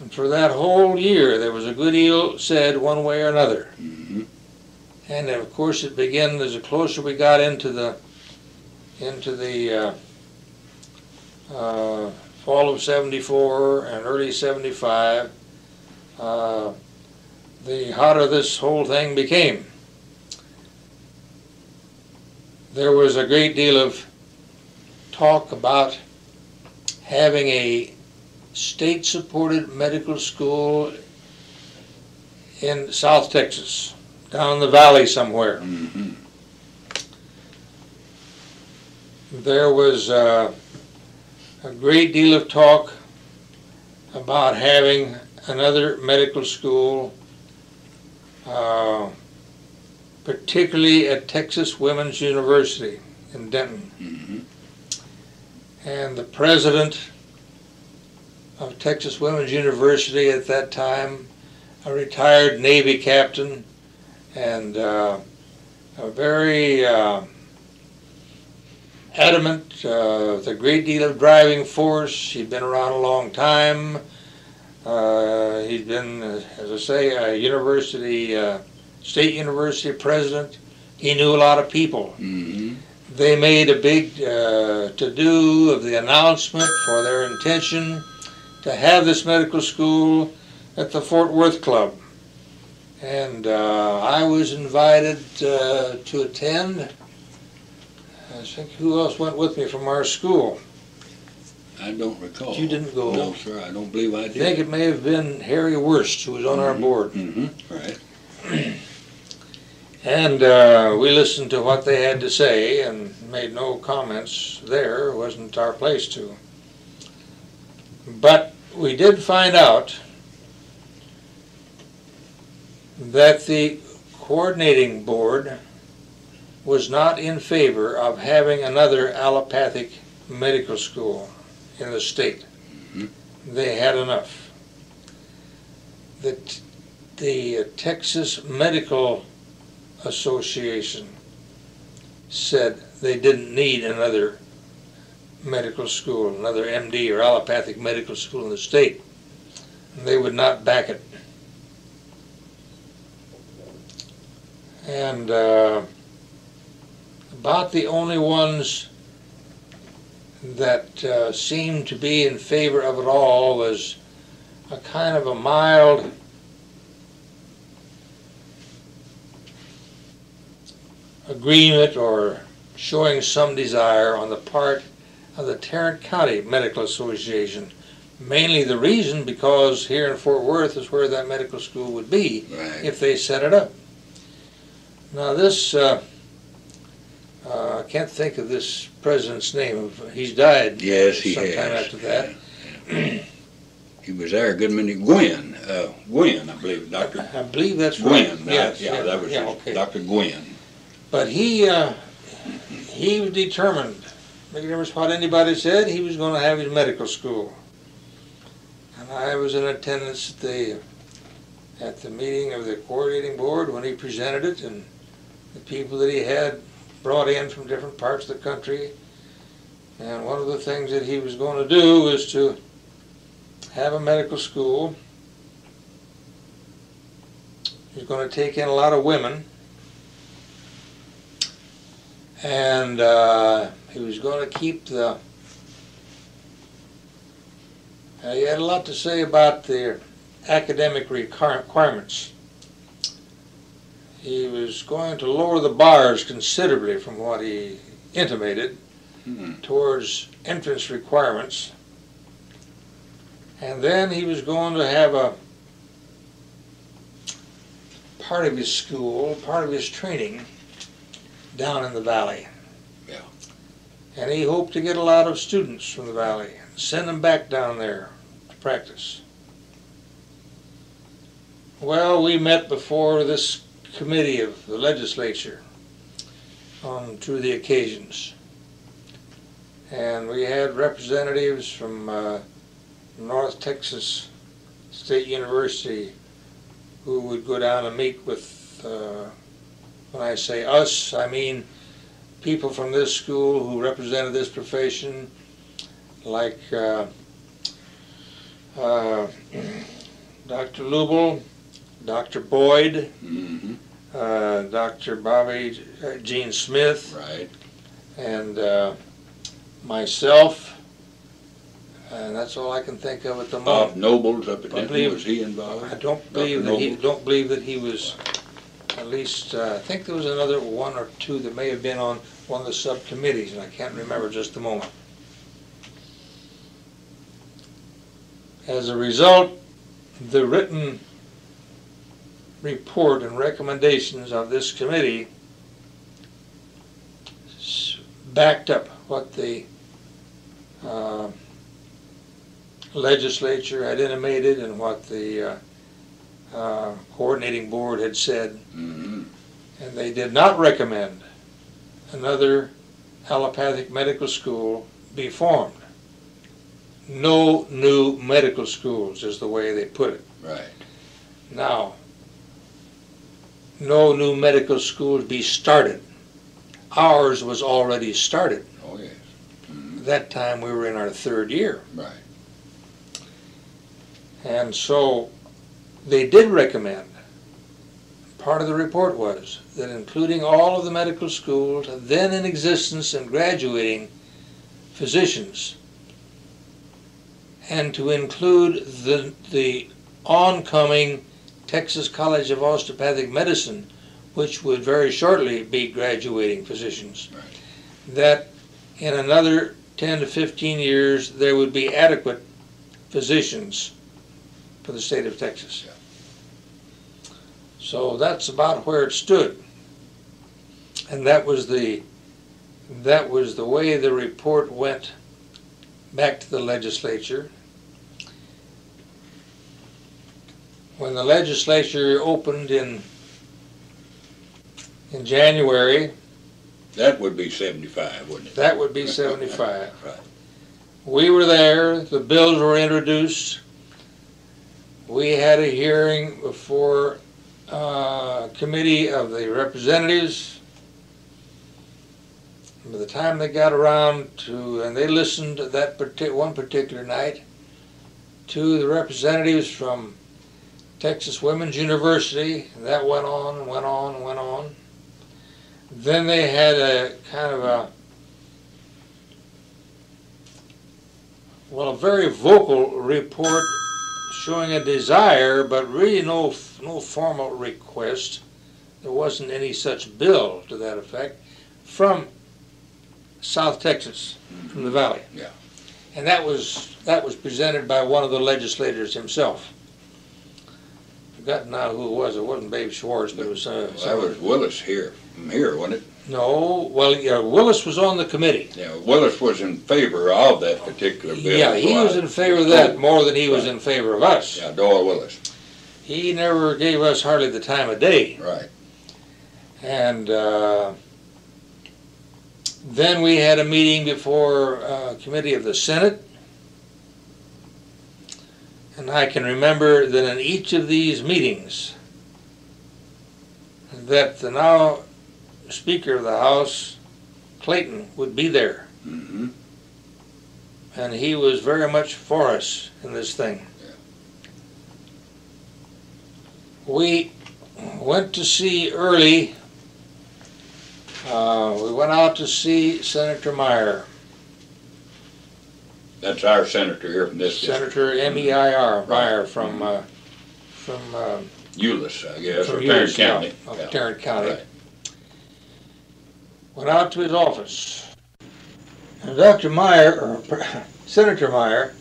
And for that whole year, there was a good deal said one way or another. Mhm. And of course, it began as the closer we got into the into the uh, uh, fall of '74 and early '75, uh, the hotter this whole thing became. There was a great deal of talk about having a state-supported medical school in South Texas, down the valley somewhere. Mhm. There was uh, a great deal of talk about having another medical school, uh, particularly at Texas Women's University in Denton. Mhm. And the president of Texas Women's University at that time, a retired Navy captain, and uh, a very uh, adamant, uh, with a great deal of driving force. He'd been around a long time. Uh, he'd been, uh, as I say, a university, uh, state university president. He knew a lot of people. Mhm. They made a big uh, to-do of the announcement for their intention to have this medical school at the Fort Worth Club. And uh, I was invited uh, to attend. I think who else went with me from our school? I don't recall. You didn't go. No, sir, I don't believe I did. I did. think it may have been Harry Wurst who was on our board. Mhm. Right. And uh, we listened to what they had to say and made no comments there. It wasn't our place to. But we did find out that the coordinating board was not in favor of having another allopathic medical school in the state. Mhm. They had enough. The, the Texas Medical Association said they didn't need another medical school, another MD or allopathic medical school in the state. And they would not back it. And uh, about the only ones that uh, seemed to be in favor of it all was a kind of a mild agreement or showing some desire on the part of the Tarrant County Medical Association. Mainly the reason because here in Fort Worth is where that medical school would be Right. if they set it up. Now this, uh, uh, I can't think of this president's name. He's died Yes, he sometime has. after that. He was there a good many, Guinn, uh, Guinn, I believe, Dr. I believe that's right. Guinn. Yes, Yeah, that was yeah, okay. Dr. Guinn. But he, uh, he was determined, make no difference what anybody said, he was gonna have his medical school. And I was in attendance at the, at the meeting of the coordinating board when he presented it and the people that he had brought in from different parts of the country. And one of the things that he was gonna do was to have a medical school. He's gonna take in a lot of women. And uh, he was going to keep the. Uh, he had a lot to say about the academic requirements. He was going to lower the bars considerably from what he intimated Hmm. towards entrance requirements. And then he was going to have a part of his school, part of his training down in the valley. Yeah. And he hoped to get a lot of students from the valley, and send them back down there to practice. Well, we met before this committee of the legislature on two of the occasions. And we had representatives from uh, North Texas State University who would go down and meet with, uh, when I say us, I mean people from this school who represented this profession, like uh, uh, Dr. Luibel, Dr. Boyd, Mm-hmm. Uh, Dr. Bobby uh, Jean Smith, Right. and uh, myself. And that's all I can think of at the moment. Bob. Nobles up at Denton, was he involved? I don't believe that he, don't believe that he was, at least, uh, I think there was another one or two that may have been on one of the subcommittees, and I can't remember just the moment. As a result, the written report and recommendations of this committee backed up what the uh, legislature had intimated and what the uh, uh, coordinating board had said, Mm-hmm. and they did not recommend another allopathic medical school be formed. No new medical schools is the way they put it. Right. Now, no new medical schools be started. Ours was already started. Oh, yes. At that time, we were in our third year. Right. And so they did recommend, part of the report was, that including all of the medical schools then in existence and graduating physicians, and to include the, the oncoming Texas College of Osteopathic Medicine, which would very shortly be graduating physicians, Right. that in another 10 to 15 years, there would be adequate physicians for the state of Texas. So that's about where it stood. And that was the, that was the way the report went back to the legislature. When the legislature opened in, in January, That would be seventy-five, wouldn't it? that would be 75. Right. We were there, the bills were introduced. We had a hearing before uh, committee of the representatives. By the time they got around to, and they listened that one particular night to the representatives from Texas Women's University, that went on went on went on. Then they had a kind of a Well, a very vocal report showing a desire, but really no, no formal request. There wasn't any such bill to that effect from South Texas, from the mm-hmm. valley. Yeah. And that was, that was presented by one of the legislators himself. Forgotten now who it was. It wasn't Babe Schwartz, but it was, uh, That was Willis here, from here, wasn't it? no, well, yeah, Willis was on the committee. Yeah, Willis was in favor of that particular bill. Yeah, he was in favor of that more than he was in favor of us. Yeah, Doyle Willis, He never gave us hardly the time of day. right. And uh, then we had a meeting before uh, committee of the Senate. And I can remember that in each of these meetings, that the now Speaker of the House, Clayton, would be there. Mm-hmm. And he was very much for us in this thing. We went to see early, uh, we went out to see Senator Meier, That's our senator here from this district, Senator M-E-I-R, Meier from, uh, from, uh, Euless, I guess, or from Tarrant yeah, County. Of Yeah. Tarrant County. Right. Went out to his office. And Dr. Meier, or Senator Meier,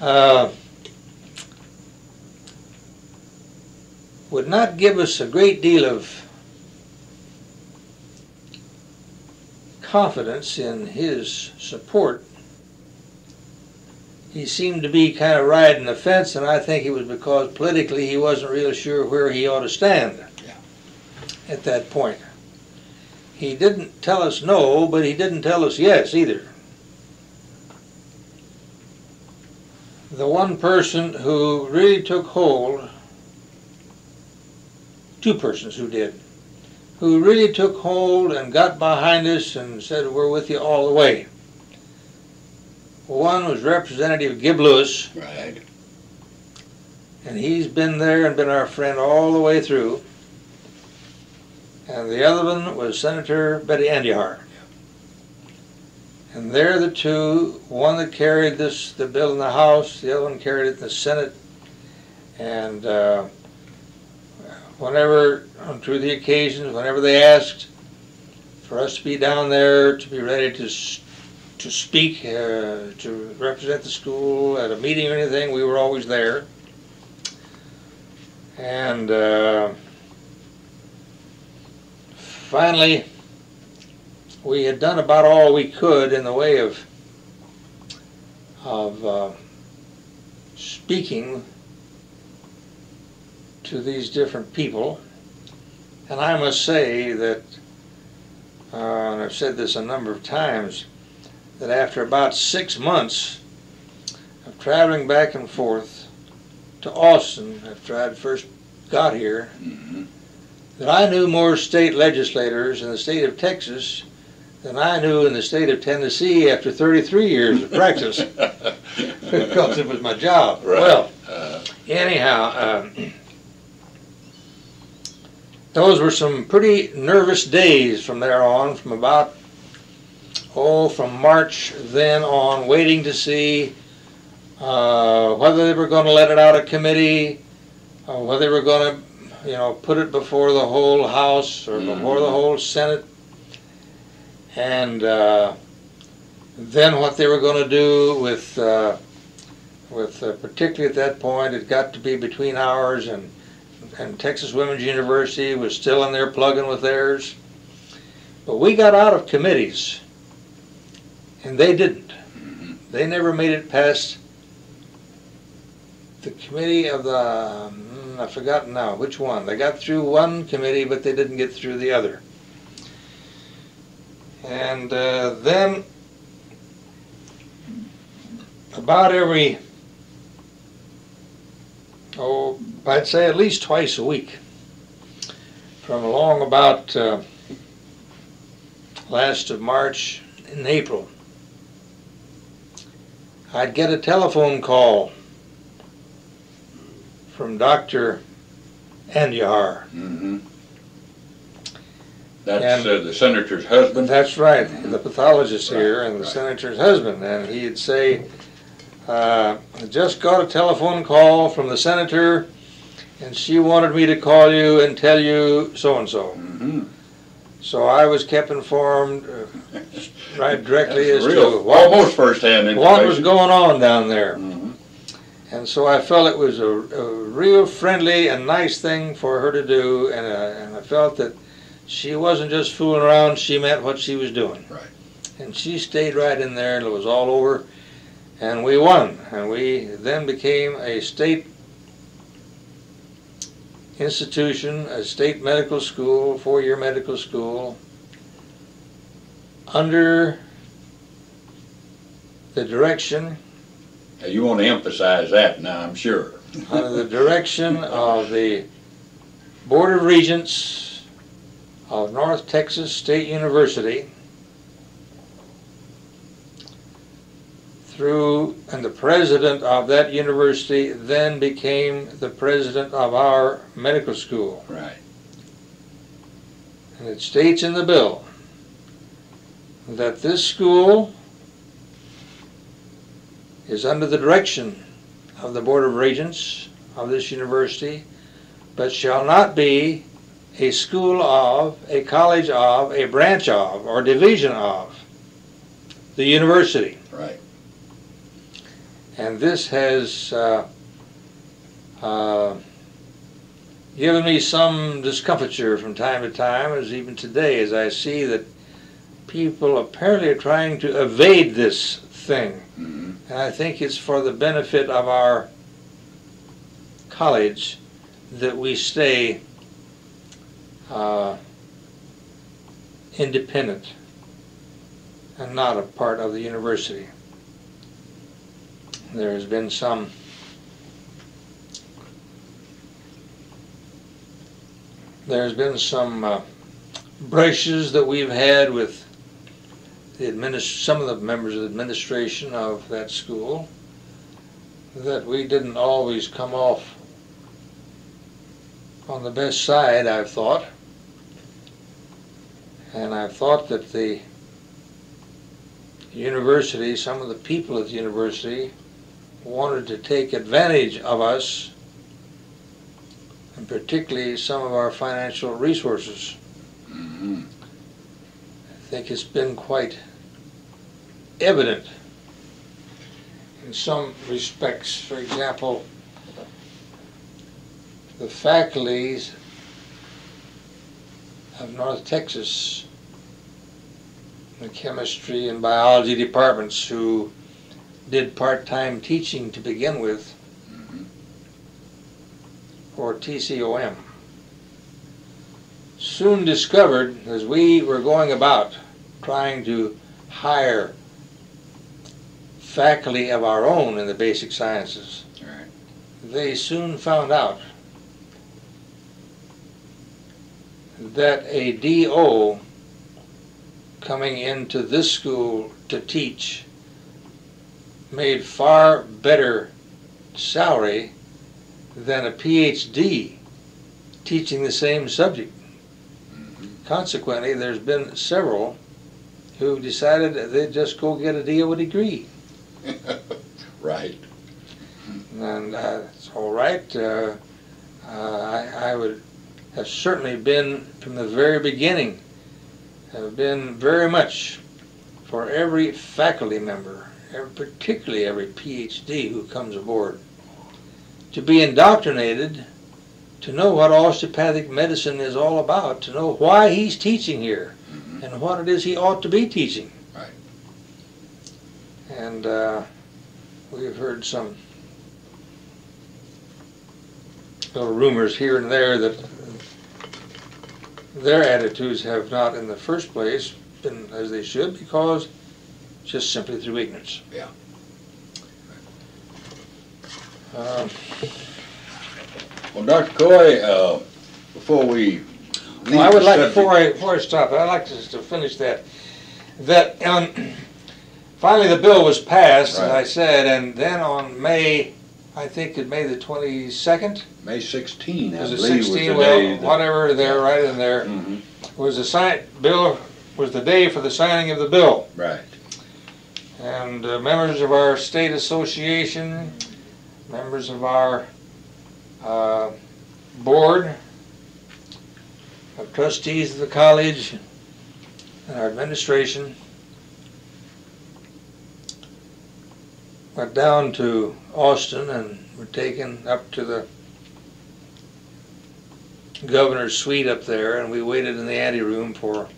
uh, would not give us a great deal of confidence in his support. He seemed to be kind of riding the fence, and I think it was because politically he wasn't real sure where he ought to stand at that point. He didn't tell us no, but he didn't tell us yes either. the one person who really took hold, two persons who did, who really took hold and got behind us and said, we're with you all the way. One was Representative Gib Lewis, Right. and he's been there and been our friend all the way through. And the other one was Senator Betty Andujar. And they're the two, one that carried this, the bill in the House, the other one carried it in the Senate. And uh, whenever, on to the occasions, whenever they asked for us to be down there, to be ready to, to speak, uh, to represent the school at a meeting or anything, we were always there. And uh, finally, we had done about all we could in the way of of uh, speaking to these different people. And I must say that, uh, and I've said this a number of times, that after about six months of traveling back and forth to Austin after I'd first got here, Mhm. that I knew more state legislators in the state of Texas than I knew in the state of Tennessee after 33 years of practice because it was my job. Right. Well, Uh, anyhow, um, those were some pretty nervous days from there on, from about, oh, from March then on, waiting to see uh, whether they were going to let it out of committee, or whether they were going to, you know, put it before the whole House or before the whole Senate. And uh, then what they were going to do with uh, with uh, particularly at that point, it got to be between ours and and Texas Women's University was still in there plugging with theirs. But we got out of committees, and they didn't. They never made it past the committee of the, mm, I've forgotten now, which one. They got through one committee, but they didn't get through the other. And uh, then, about every, oh, I'd say at least twice a week, from along about uh, last of March and April, I'd get a telephone call from Dr. Andujar. Mhm. That's And- uh, the senator's husband? That's right, the pathologist here Right, and the right. senator's husband, and he'd say, uh, "I just got a telephone call from the senator, and she wanted me to call you and tell you so-and-so." Mhm. So I was kept informed, uh, right directly as That's to what, almost firsthand what was going on down there. Mhm. And so I felt it was a, a real friendly and nice thing for her to do, and, uh, and I felt that she wasn't just fooling around, she meant what she was doing. Right. And she stayed right in there, and it was all over, and we won. And we then became a state institution, a state medical school, four-year medical school, under the direction Now, You want to emphasize that now, I'm sure. under the direction of the Board of Regents of North Texas State University through, and the president of that university then became the president of our medical school. Right. And it states in the bill that this school is under the direction of the Board of Regents of this university, but shall not be a school of, a college of, a branch of, or division of the university. Right. And this has uh, uh, given me some discomfiture from time to time, as even today, as I see that people apparently are trying to evade this thing. Mhm. And I think it's for the benefit of our college that we stay uh, independent and not a part of the university. There has been some there's been some uh, brushes that we've had with some of the members of the administration of that school that we didn't always come off on the best side, I've thought. And I've thought that the university, some of the people at the university, wanted to take advantage of us, and particularly some of our financial resources. Mhm. I think it's been quite evident in some respects. For example, the faculties of North Texas, the chemistry and biology departments who did part-time teaching to begin with, mm-hmm. or TCOM, soon discovered as we were going about trying to hire faculty of our own in the basic sciences, Right. they soon found out that a DO coming into this school to teach made far better salary than a PhD teaching the same subject. Consequently, there's been several who decided they'd just go get a DO degree. Right. And uh, it's all right. Uh, uh, I, I would have certainly been, from the very beginning, have been very much for every faculty member, every, particularly every PhD who comes aboard, to be indoctrinated to know what osteopathic medicine is all about, to know why he's teaching here, Mhm. and what it is he ought to be teaching. Right. And uh, we've heard some little rumors here and there that their attitudes have not, in the first place, been as they should because just simply through ignorance. Yeah. Um, Well, Dr. Coy, uh, before we Well, I would like, subject- before I, before I stop, I'd like to, to finish that, that, um, finally the bill was passed, as I said, and then on May, I think it May the twenty-second, May 16, I was it believe was the sixteen, day well, whatever, there, right in there, Mhm. was the sign, bill, was the day for the signing of the bill. Right. And uh, members of our state association, members of our uh, board of trustees of the college, and our administration went down to Austin and were taken up to the governor's suite up there, and we waited in the anteroom for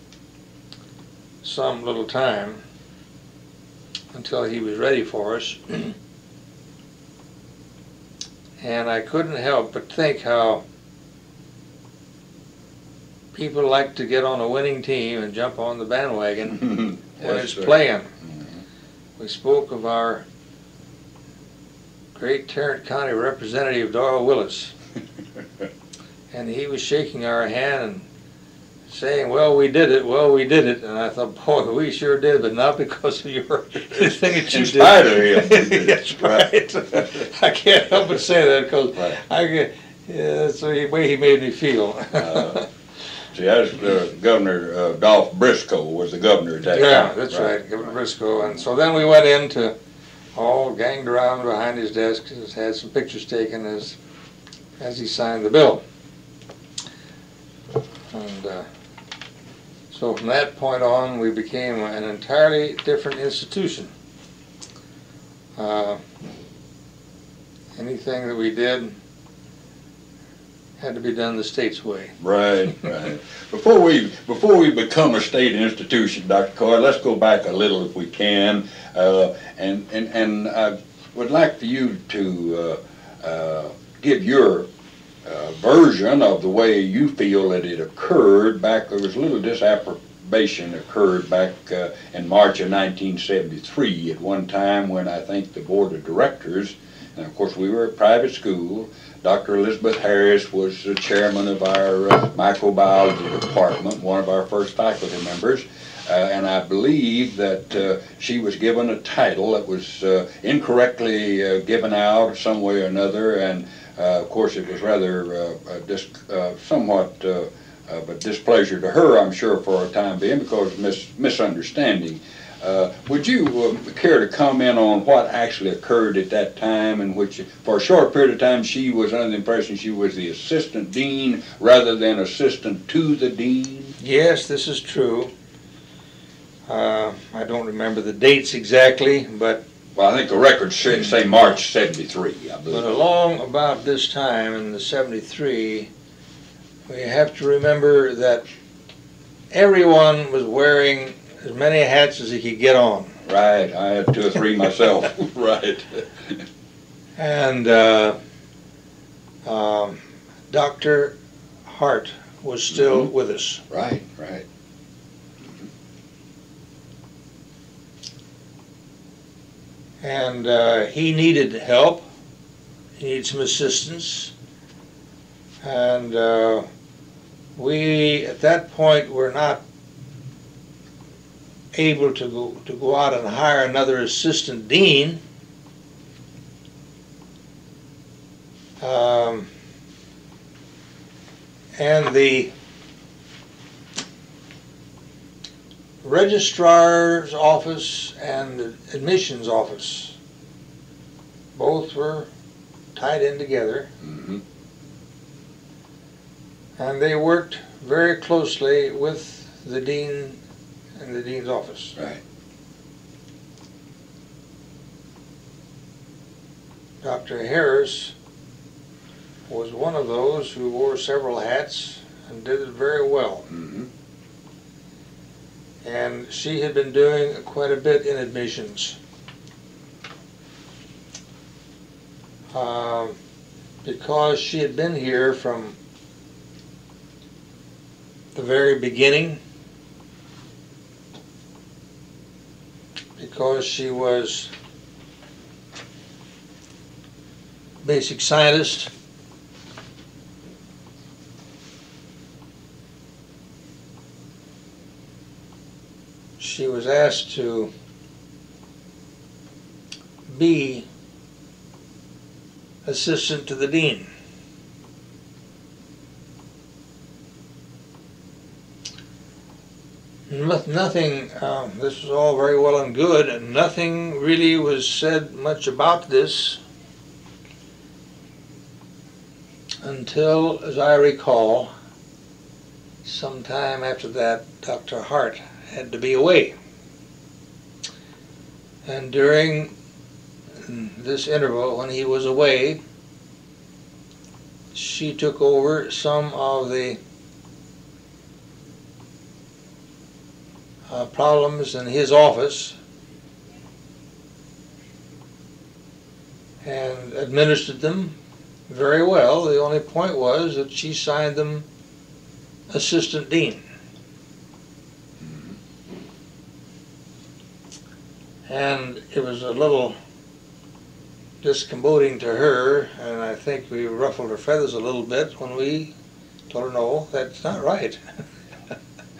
some little time until he was ready for us. and I couldn't help but think how people like to get on a winning team and jump on the bandwagon when Yes, it's sir. playing. Mhm. We spoke of our great Tarrant County Representative Doyle Willis, and he was shaking our hand and saying, "Well, we did it. Well, we did it." And I thought, "Boy, we sure did, but not because of your thing that you did." spite of him, we did it. That's right. I can't help but say that because Right. I get, yeah, that's the way he made me feel. Uh, See, that's uh, Governor uh, Dolph Briscoe was the governor at that Yeah, time. that's right, Governor Briscoe. And so then we went in to, all ganged around behind his desk, had some pictures taken as, as he signed the bill. And uh, so from that point on, we became an entirely different institution. Uh, Anything that we did had to be done the state's way. Right, right. Before we, before we become a state institution, Dr. Coy, let's go back a little if we can. Uh, and, and, and I would like for you to, uh, uh, give your, uh, version of the way you feel that it occurred back, there was a little disapprobation occurred back uh, in March of 1973 at one time when I think the board of directors, and of course we were a private school, Dr. Elizabeth Harris was the chairman of our uh, microbiology department, one of our first faculty members. Uh, and I believe that uh, she was given a title that was uh, incorrectly uh, given out some way or another, and of course it was rather uh, uh, uh, somewhat uh, of a displeasure to her, I'm sure, for a time being because of mis- misunderstanding. Uh, would you um, care to comment on what actually occurred at that time in which, for a short period of time, she was under the impression she was the assistant dean rather than assistant to the dean? Yes, this is true. Uh, I don't remember the dates exactly, but, Well, I think the records say, say March 73, I but believe. along about this time in the seventy-three, we have to remember that everyone was wearing as many hats as he could get on. Right, I had two or three myself. Right. And uh, um, Dr. Hart was still with us. Right, right. And uh, he needed help, he needed some assistance. And uh, we, at that point, were not able to go, to go out and hire another assistant dean. Um, and the registrar's office and the admissions office both were tied in together Mhm. and they worked very closely with the dean and the dean's office. Right. Dr. Harris was one of those who wore several hats and did it very well. Mhm. And she had been doing quite a bit in admissions. Um, because she had been here from the very beginning. Because she was basic scientist. She was asked to be assistant to the dean. Noth- Nothing, um, this was all very well and good, and nothing really was said much about this until, as I recall, sometime after that, Dr. Hart had to be away. And during this interval, when he was away, she took over some of the uh, problems in his office and administered them very well. The only point was that she signed them assistant dean. And it was a little discommoding to her, and I think we ruffled her feathers a little bit when we told her, no, that's not right.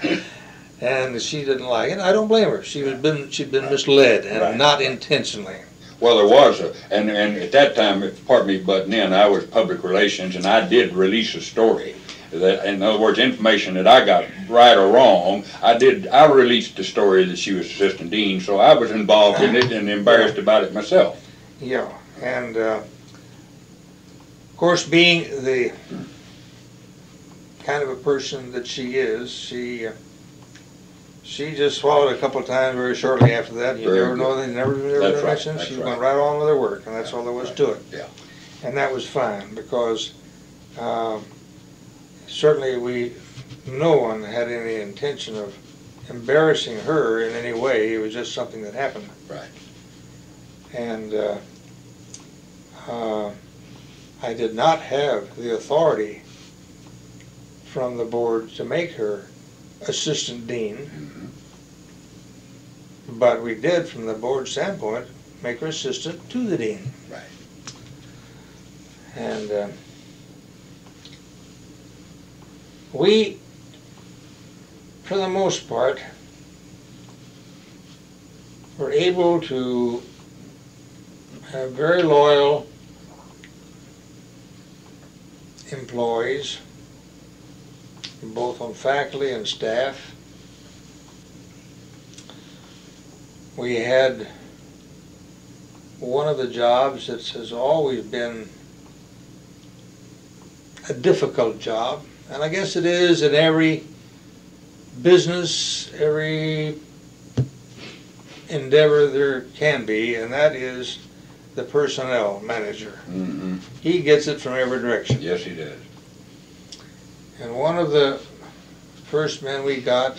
and she didn't like it. I don't blame her. She was been she'd been misled, and Right. not intentionally. Well, there was, a- and, and at that time, pardon me butting in, I was public relations, and I did release a story. That, in other words, information that I got right or wrong, I did, I released the story that she was assistant dean, so I was involved in it and embarrassed about it myself. Yeah, and uh, of course, being the kind of a person that she is, she uh, she just swallowed a couple of times very shortly after that. You Very never good. know, they never never That's right, mentioned. that's She right. went right on with her work, and that's all there was to it. Yeah. And that was fine because um, certainly we no one had any intention of embarrassing her in any way. It was just something that happened. Right. And uh, uh, I did not have the authority from the board to make her assistant dean. But we did, from the board standpoint, make her assistant to the dean. Right. And uh, we, for the most part, were able to have very loyal employees, both on faculty and staff. We had one of the jobs that has always been a difficult job, and I guess it is in every business, every endeavor there can be, and that is the personnel manager. Mm-hmm. He gets it from every direction. Yes, he does. And one of the first men we got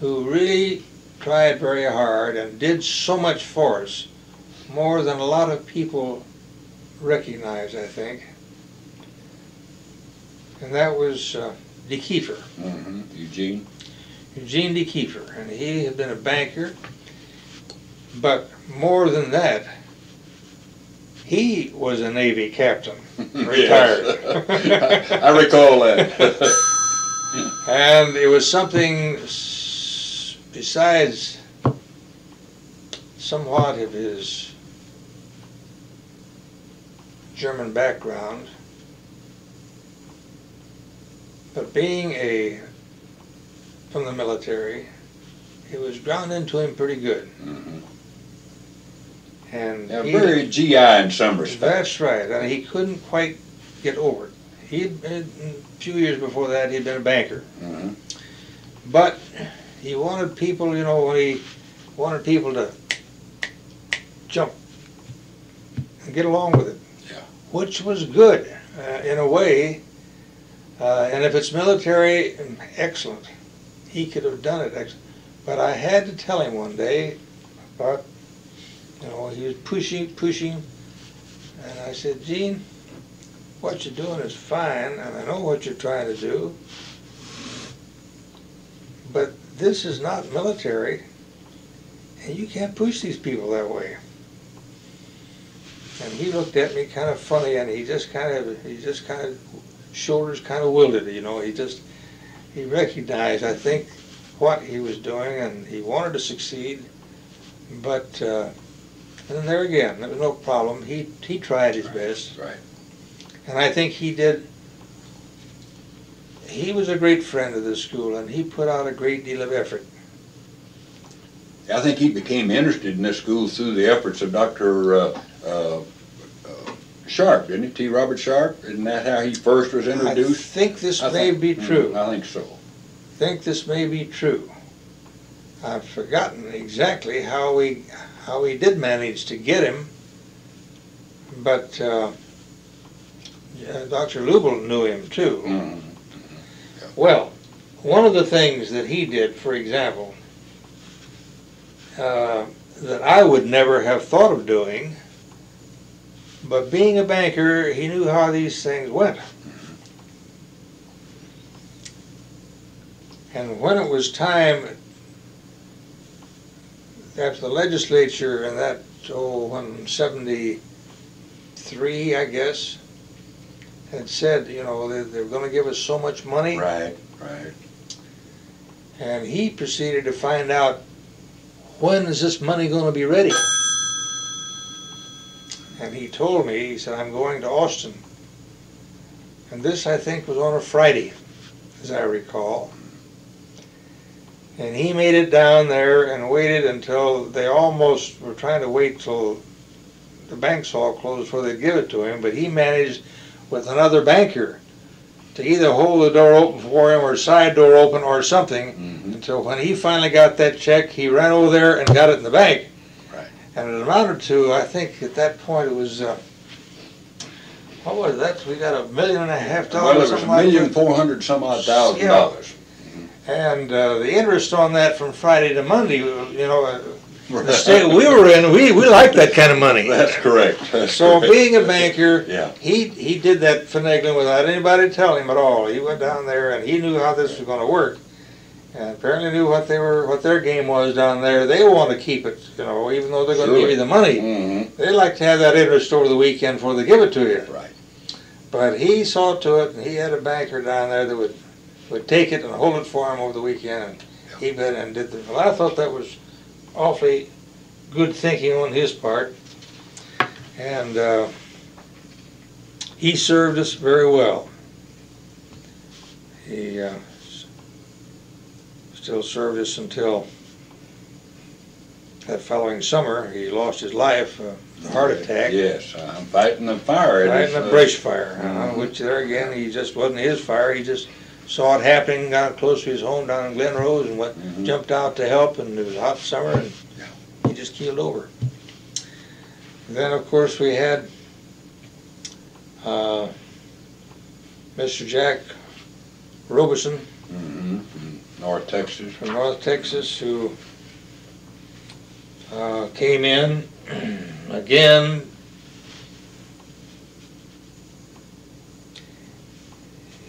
who really tried very hard and did so much for us, more than a lot of people recognize, I think. And that was uh, DeKeefer, Mm-hmm. Eugene? Eugene DeKeefer. And he had been a banker, but more than that, he was a Navy captain, retired. I recall that. And it was something besides somewhat of his German background, but being a from the military, it was ground into him pretty good. Mhm. And Yeah, he- very GI in some respects. that's right, and he couldn't quite get over it. He'd been, a few years before that, he'd been a banker. Mhm. But he wanted people, you know, when he wanted people to jump and get along with it. Yeah. Which was good, uh, in a way. Uh, and if it's military, excellent. He could have done it. But I had to tell him one day about, you know, he was pushing, pushing. And I said, Gene, what you're doing is fine, and I know what you're trying to do. But this is not military, and you can't push these people that way. And he looked at me kind of funny, and he just kind of, he just kind of, shoulders kind of wilted, you know, he just, he recognized, I think, what he was doing, and he wanted to succeed, but, uh, and then there again, there was no problem, he, he tried his best. Right. And I think he did, he was a great friend of the school, and he put out a great deal of effort. I think he became interested in this school through the efforts of Dr. Uh, uh, Sharp, didn't he? T. Robert Sharp? Isn't that how he first was introduced? I think this I may think- be Mm, true. I think so. think this may be true. I've forgotten exactly how we how we did manage to get him, but uh, uh, Dr. Luibel knew him too. Mhm. Well, one of the things that he did, for example, uh, that I would never have thought of doing, but being a banker, he knew how these things went. And when it was time, after the legislature and that, oh, when seventy-three, I guess, had said, you know, they, they're gonna give us so much money. Right, right. And he proceeded to find out, when is this money gonna be ready? And he told me, he said, I'm going to Austin. And this, I think, was on a Friday, as I recall. And he made it down there and waited until they almost were trying to wait till the banks all closed before they'd give it to him, but he managed with another banker to either hold the door open for him or side door open or something Mhm. until when he finally got that check, he ran over there and got it in the bank. Right. And it amounted to, I think at that point it was, uh, what was that? We got a million and a half Well, dollars, it was a something like four hundred some odd thousand Yeah. dollars. And uh, the interest on that from Friday to Monday, you know, uh, the state we were in, we, we liked that kind of money. That's correct. That's So correct. being a banker, Yeah. he, he did that finagling without anybody telling him at all. He went down there and he knew how this was gonna work. And apparently knew what they were, what their game was down there. They want to keep it, you know, even though they're going to give you the money. Mm-hmm. They like to have that interest over the weekend before they give it to you. Right. But he saw to it, and he had a banker down there that would, would take it and hold it for him over the weekend. And he bet and did the, well, I thought that was awfully good thinking on his part. And, uh, he served us very well. He, uh, still served us until that following summer, he lost his life, uh, a heart attack. Yes, I'm fighting the fire. Is, a uh, brush fire, uh, Mhm. which there again, he just wasn't his fire, he just saw it happening, got close to his home down in Glen Rose and went, Mhm. jumped out to help and it was a hot summer and he just keeled over. Then, of course, we had, uh, Mr. Jack Robeson mhm, from North Texas. from North Texas who uh, came in again.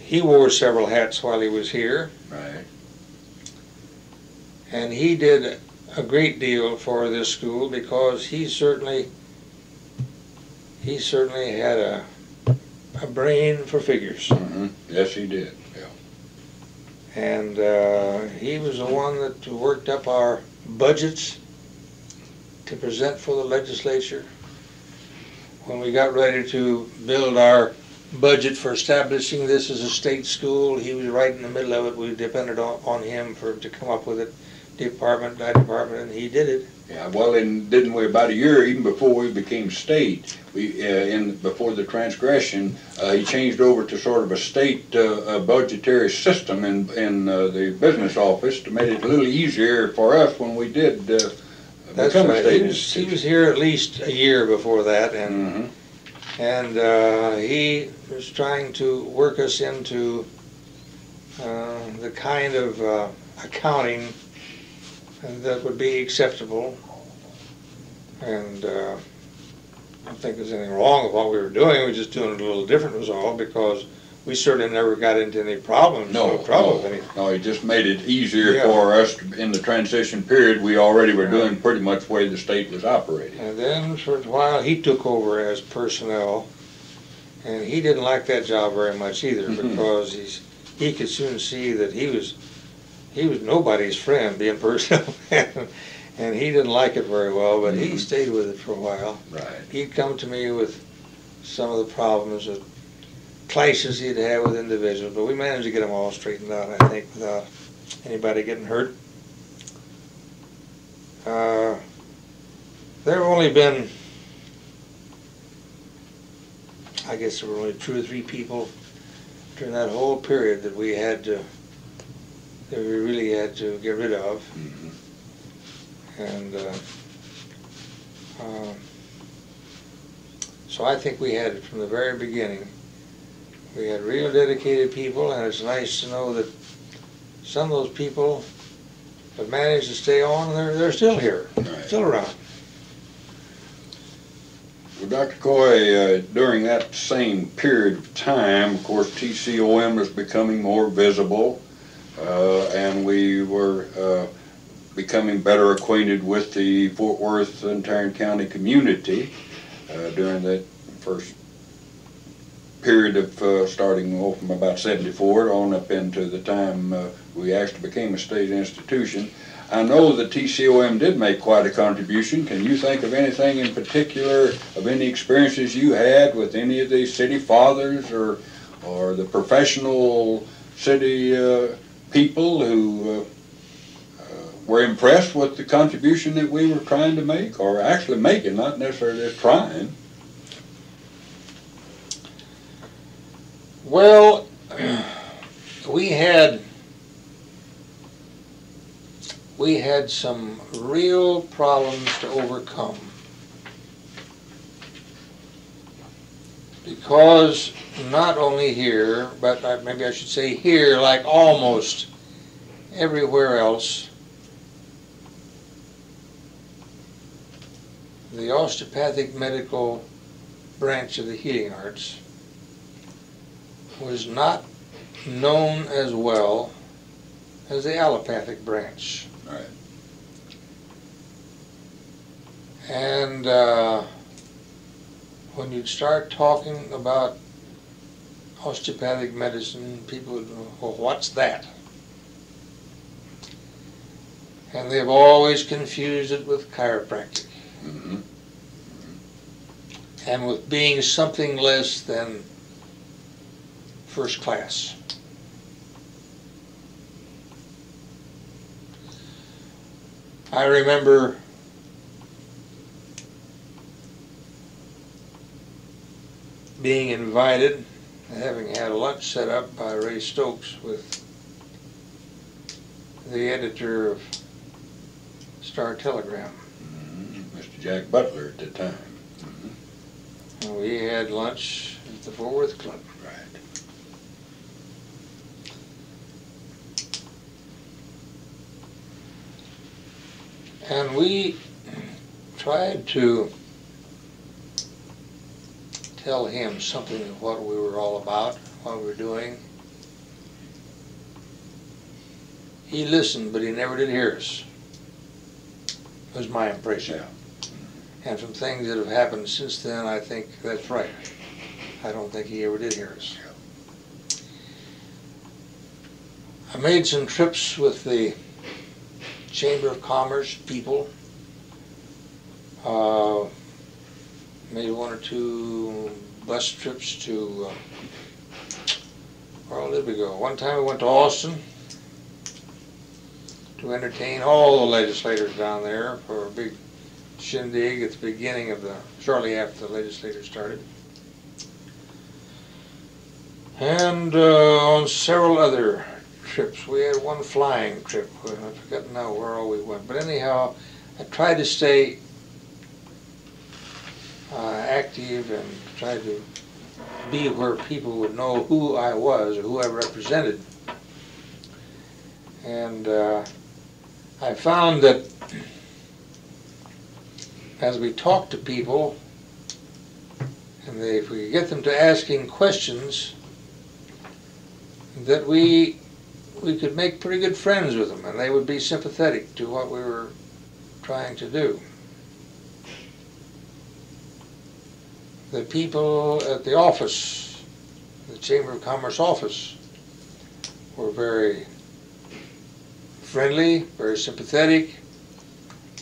He wore several hats while he was here, Right. and he did a great deal for this school because he certainly he certainly had a a brain for figures. Mhm. Yes, he did. And uh, he was the one that worked up our budgets to present for the legislature. When we got ready to build our budget for establishing this as a state school, he was right in the middle of it. We depended on, on him for to come up with it, department by department, and he did it. Yeah, well, and didn't we, about a year, even before we became state, we, uh, in, before the transgression, uh, he changed over to sort of a state, uh, budgetary system in, in, uh, the business office to make it a little easier for us when we did, uh, become a state He was, he was here at least a year before that, and Mhm. And uh, he was trying to work us into uh, the kind of uh, accounting that would be acceptable. And uh, I don't think there's anything wrong with what we were doing. We were just doing it a little different was all because we certainly never got into any problems, no, No, trouble no, no, it just made it easier Yeah. for us to- in the transition period. We already were doing pretty much the way the state was operating. And then for a while, he took over as personnel, and he didn't like that job very much either Mhm. because he's he could soon see that he was he was nobody's friend being personal, and he didn't like it very well. But he Mhm. stayed with it for a while. Right. He'd come to me with some of the problems that clashes he'd had with individuals, but we managed to get them all straightened out. I think without anybody getting hurt. Uh, there have only been, I guess there were only two or three people during that whole period that we had to, that we really had to get rid of. Mhm. And uh, um, so I think we had, from the very beginning, we had real dedicated people, and it's nice to know that some of those people have managed to stay on, and they're, they're still here, Right. still around. Well, Dr. Coy, uh, during that same period of time, of course, TCOM was becoming more visible, uh, and we were uh, becoming better acquainted with the Fort Worth and Tarrant County community uh, during that first period of uh, starting off from about 74 on up into the time uh, we actually became a state institution. I know the TCOM did make quite a contribution. Can you think of anything in particular, of any experiences you had with any of the city fathers or, or the professional city uh, people who uh, uh, were impressed with the contribution that we were trying to make, or actually making, not necessarily trying? Well, we had we had some real problems to overcome because not only here, but maybe I should say here, like almost everywhere else, the osteopathic medical branch of the healing arts was not known as well as the allopathic branch. Right. And uh, when you'd start talking about osteopathic medicine, people would, well, what's that? And they've always confused it with chiropractic Mm-hmm. and with being something less than first class. I remember being invited, having had a lunch set up by Ray Stokes with the editor of Star Telegram. Mm-hmm. Mr. Jack Butler at the time. And we had lunch at the Fort Worth Club. Right. And we tried to tell him something of what we were all about, what we were doing. He listened, but he never did hear us. Was my impression. And from things that have happened since then, I think that's right. I don't think he ever did hear us. I made some trips with the Chamber of Commerce people. Uh, made one or two bus trips to, uh, where did we go? One time we went to Austin to entertain all the legislators down there for a big shindig at the beginning of the, shortly after the legislators started. And uh, on several other trips. We had one flying trip. I forget now where all we went. But anyhow, I tried to stay uh, active and tried to be where people would know who I was or who I represented. And uh, I found that as we talked to people, and they, if we could get them to asking questions, that we we could make pretty good friends with them, and they would be sympathetic to what we were trying to do. The people at the office, the Chamber of Commerce office, were very friendly, very sympathetic,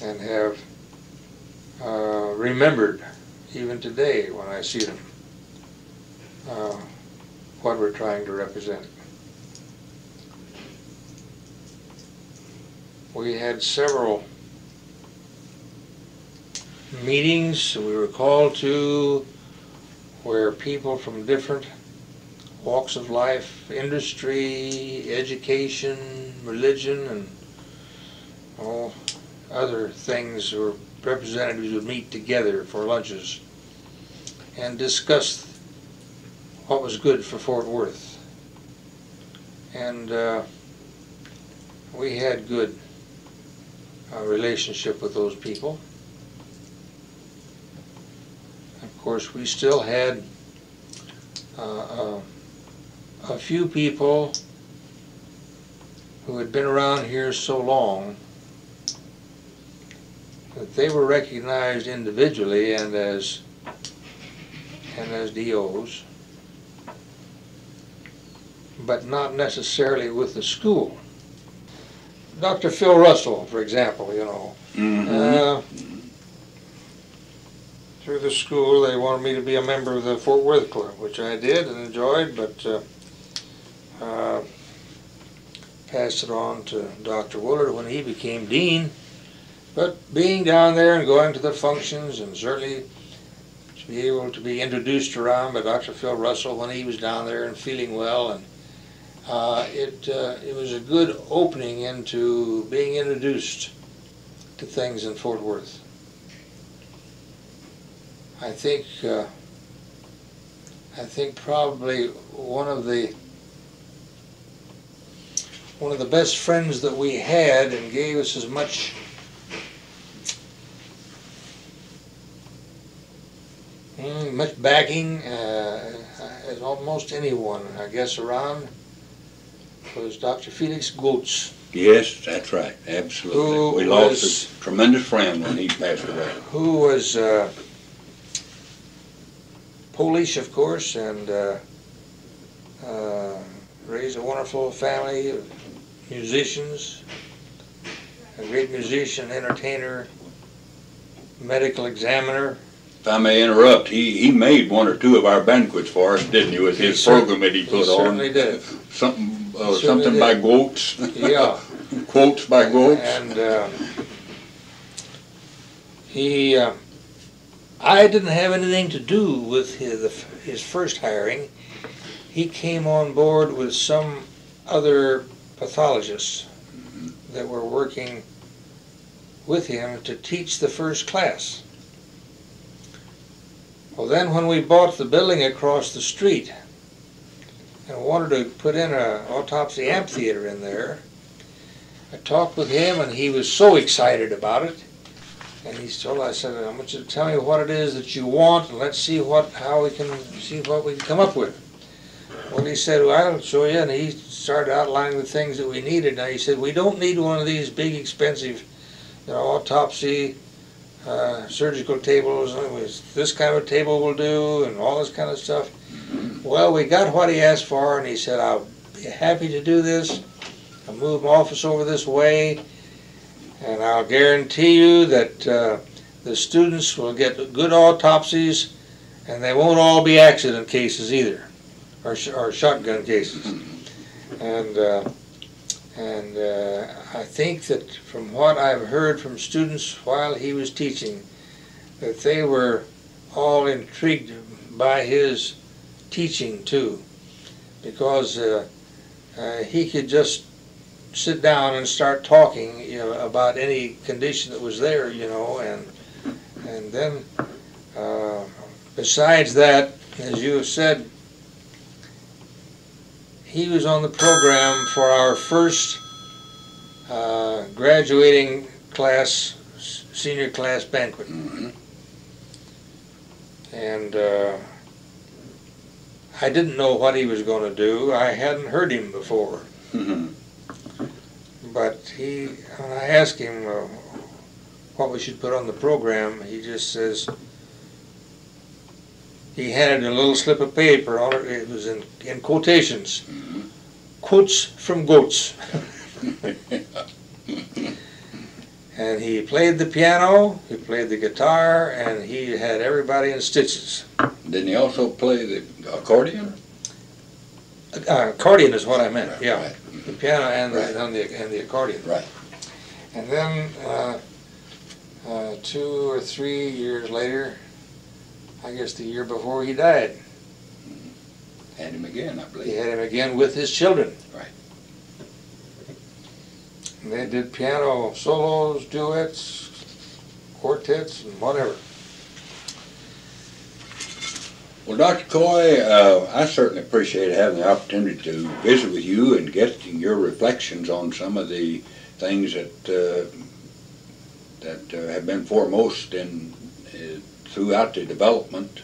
and have uh, remembered, even today when I see them, uh, what we're trying to represent. We had several meetings we were called to where people from different walks of life, industry, education, religion, and all other things or representatives would meet together for lunches and discuss what was good for Fort Worth. And uh, we had good uh, relationship with those people. Of course, we still had uh, uh, a few people who had been around here so long that they were recognized individually and as and as DOs, but not necessarily with the school. Dr. Phil Russell, for example, you know, uh, through the school, they wanted me to be a member of the Fort Worth Club, which I did and enjoyed, but uh, uh, passed it on to Dr. Willard when he became dean. But being down there and going to the functions and certainly to be able to be introduced around by Dr. Phil Russell when he was down there and feeling well and uh, it, uh, it was a good opening into being introduced to things in Fort Worth. I think uh, I think probably one of the one of the best friends that we had and gave us as much mm, much backing uh, as almost anyone I guess around was Dr. Felix Gotz, Yes, that's right, absolutely. Who We lost was- a tremendous friend when he passed away. who was uh, Polish, of course, and uh, uh, raised a wonderful family of musicians, a great musician, entertainer, medical examiner. If I may interrupt, he, he made one or two of our banquets for us, didn't he, with He his program that he He put on? certainly did. Something, uh, He something by did. Gotz, Yeah. quotes by Gotz. And uh, he, uh, I didn't have anything to do with his, his first hiring. He came on board with some other pathologists that were working with him to teach the first class. Well, then when we bought the building across the street and wanted to put in an autopsy amphitheater in there, I talked with him and he was so excited about it. And he told I said, I want you to tell me what it is that you want and let's see what how we can see what we can come up with. Well he said, Well I'll show you and he started outlining the things that we needed. Now he said, We don't need one of these big expensive you know, autopsy uh, surgical tables, was- this kind of table will do and all this kind of stuff. Well, we got what he asked for and he said, I'll be happy to do this. I'll move my office over this way, and I'll guarantee you that uh, the students will get good autopsies, and they won't all be accident cases either, or, sh- or shotgun cases. And uh, and uh, I think that from what I've heard from students while he was teaching, that they were all intrigued by his teaching too, because uh, uh, he could just sit down and start talking, you know, about any condition that was there, you know, and and then uh, besides that, as you have said, he was on the program for our first uh, graduating class, senior class banquet, Mhm. and uh, I didn't know what he was going to do. I hadn't heard him before. Mhm. But he, when I asked him uh, what we should put on the program, he just says, he handed a little slip of paper on it, it was in, in quotations. Mhm. Quotes from goats. And he played the piano, he played the guitar, and he had everybody in stitches. Didn't he also play the accordion? Uh, accordion is what I meant, yeah. Right. The piano and Right. the, and the, and the accordion. Right. And then, uh, uh, two or three years later, I guess the year before he died, Had him again, I believe. he had him again with his children. Right. And they did piano solos, duets, quartets, and whatever. Well, Dr. Coy, uh, I certainly appreciate having the opportunity to visit with you and getting your reflections on some of the things that uh, that uh, have been foremost in uh, throughout the development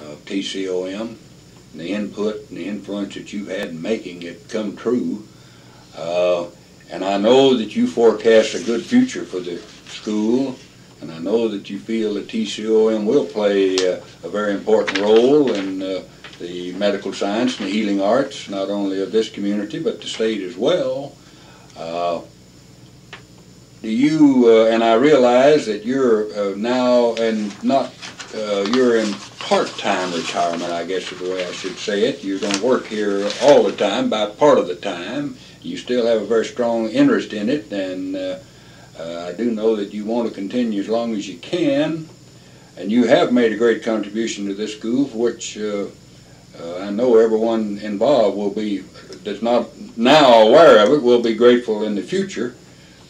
of TCOM, and the input and the influence that you've had in making it come true. Uh, and I know that you forecast a good future for the school, and I know that you feel that TCOM will play uh, a very important role in uh, the medical science and the healing arts, not only of this community, but the state as well. Uh, do you, uh, and I realize that you're uh, now, and not, uh, you're in part-time retirement, I guess is the way I should say it. You're going to work here all the time, by part of the time. You still have a very strong interest in it, and uh, I do know that you want to continue as long as you can. And you have made a great contribution to this school, which uh, uh, I know everyone involved will be, that's not now aware of it, will be grateful in the future.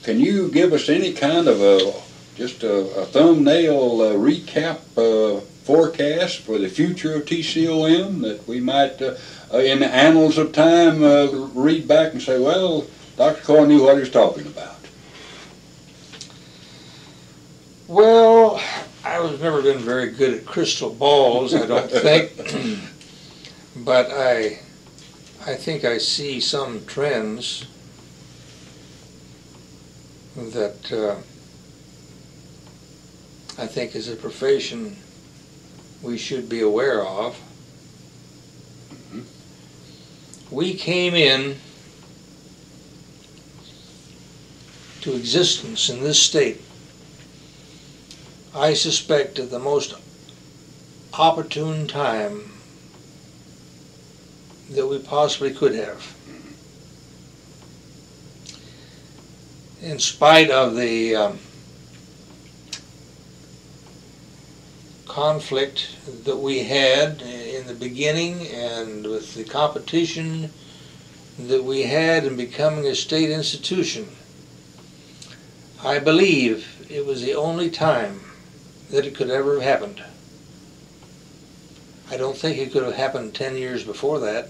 Can you give us any kind of a, just a, a thumbnail recap uh, forecast for the future of TCOM that we might, uh, uh, in the annals of time, read back and say, well, Dr. Coy knew what he was talking about? Well, I was never been very good at crystal balls, I don't think. but I I think I see some trends that uh, I think as a profession we should be aware of. We came in to existence in this state, I suspect at the most opportune time that we possibly could have. In spite of the um, conflict that we had in the beginning and with the competition that we had in becoming a state institution, I believe it was the only time that it could ever have happened. I don't think it could have happened 10 years before that,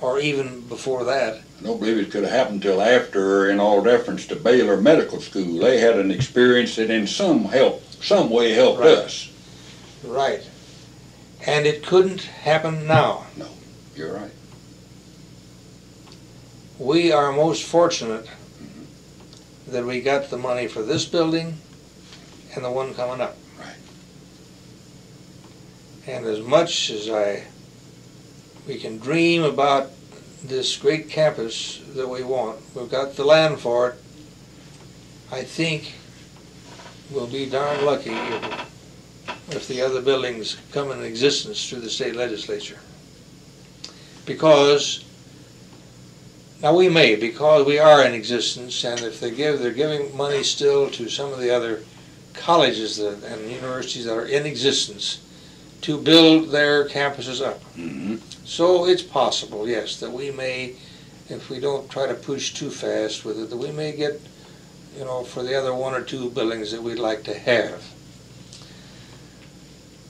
or even before that. I don't believe it could have happened till after, in all deference to Baylor Medical School. They had an experience that in some help, some way helped Right. us. Right. And it couldn't happen now. No, you're right. We are most fortunate mm-hmm. that we got the money for this building and the one coming up. And as much as I, we can dream about this great campus that we want, we've got the land for it, I think we'll be darn lucky if, if the other buildings come in existence through the state legislature. Because now, we may, because we are in existence, and if they give, they're giving money still to some of the other colleges that, and universities that are in existence to build their campuses up. Mm-hmm. So it's possible, yes, that we may, if we don't try to push too fast with it, that we may get, you know, for the other one or two buildings that we'd like to have.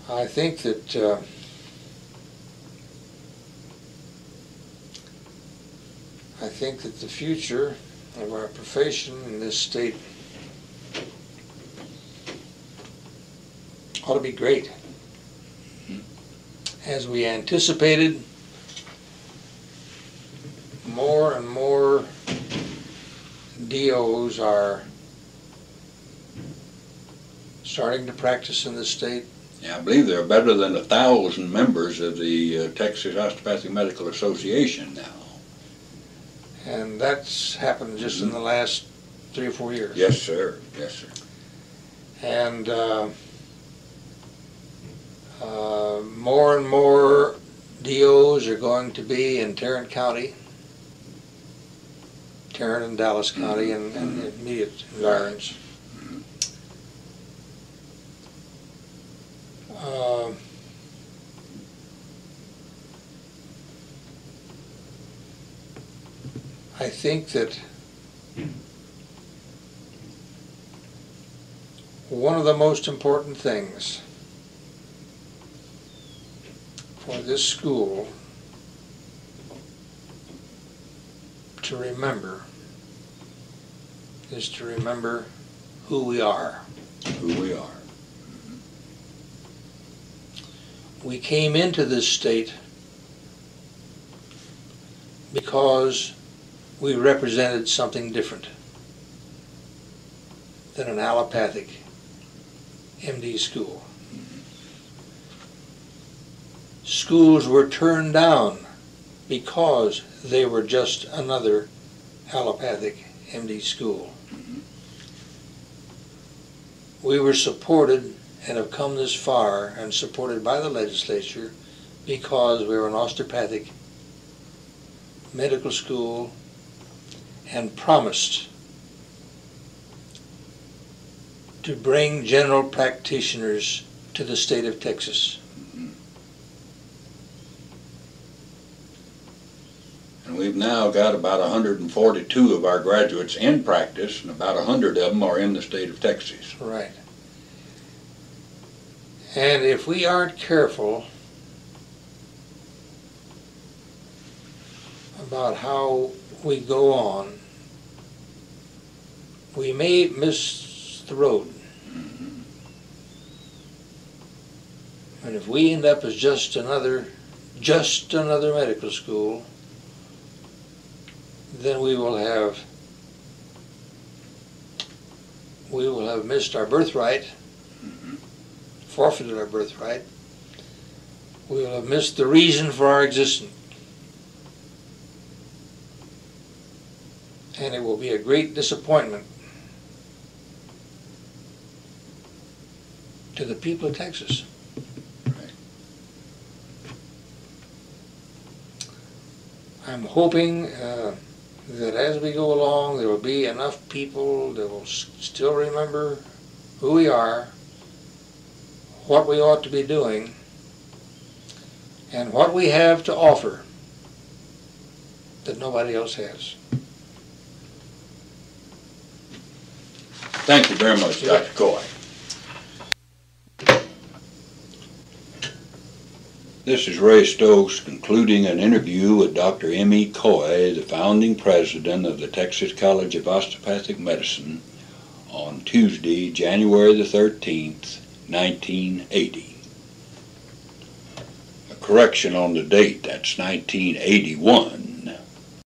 I think that, uh, I think that the future of our profession in this state ought to be great. As we anticipated, more and more DOs are starting to practice in this state. Yeah, I believe there are better than a thousand members of the uh, Texas Osteopathic Medical Association now. And that's happened just in the last three or four years. Yes, sir. Yes, sir. And uh, uh, more and more DOs are going to be in Tarrant County, Tarrant and Dallas County and, and the immediate environs. Uh, I think that one of the most important things this school to remember is to remember who we are. Who we are. Mm-hmm. We came into this state because we represented something different than an allopathic MD school. Schools were turned down because they were just another allopathic MD school. Mm-hmm. We were supported and have come this far and supported by the legislature because we were an osteopathic medical school and promised to bring general practitioners to the state of Texas. And we've now got about 142 of our graduates in practice, and about 100 of them are in the state of Texas. Right. And if we aren't careful about how we go on, we may miss the road. Mm-hmm. And if we end up as just another, just another medical school, then we will have we will have missed our birthright, forfeited our birthright. We will have missed the reason for our existence. And it will be a great disappointment to the people of Texas. I'm hoping uh, that as we go along, there will be enough people that will s- still remember who we are, what we ought to be doing, and what we have to offer that nobody else has. Thank you very much, Dr. Coy. This is Ray Stokes concluding an interview with Dr. M.E. Coy, the founding president of the Texas College of Osteopathic Medicine, on Tuesday, January the 13th, 1980. A correction on the date, that's 1981.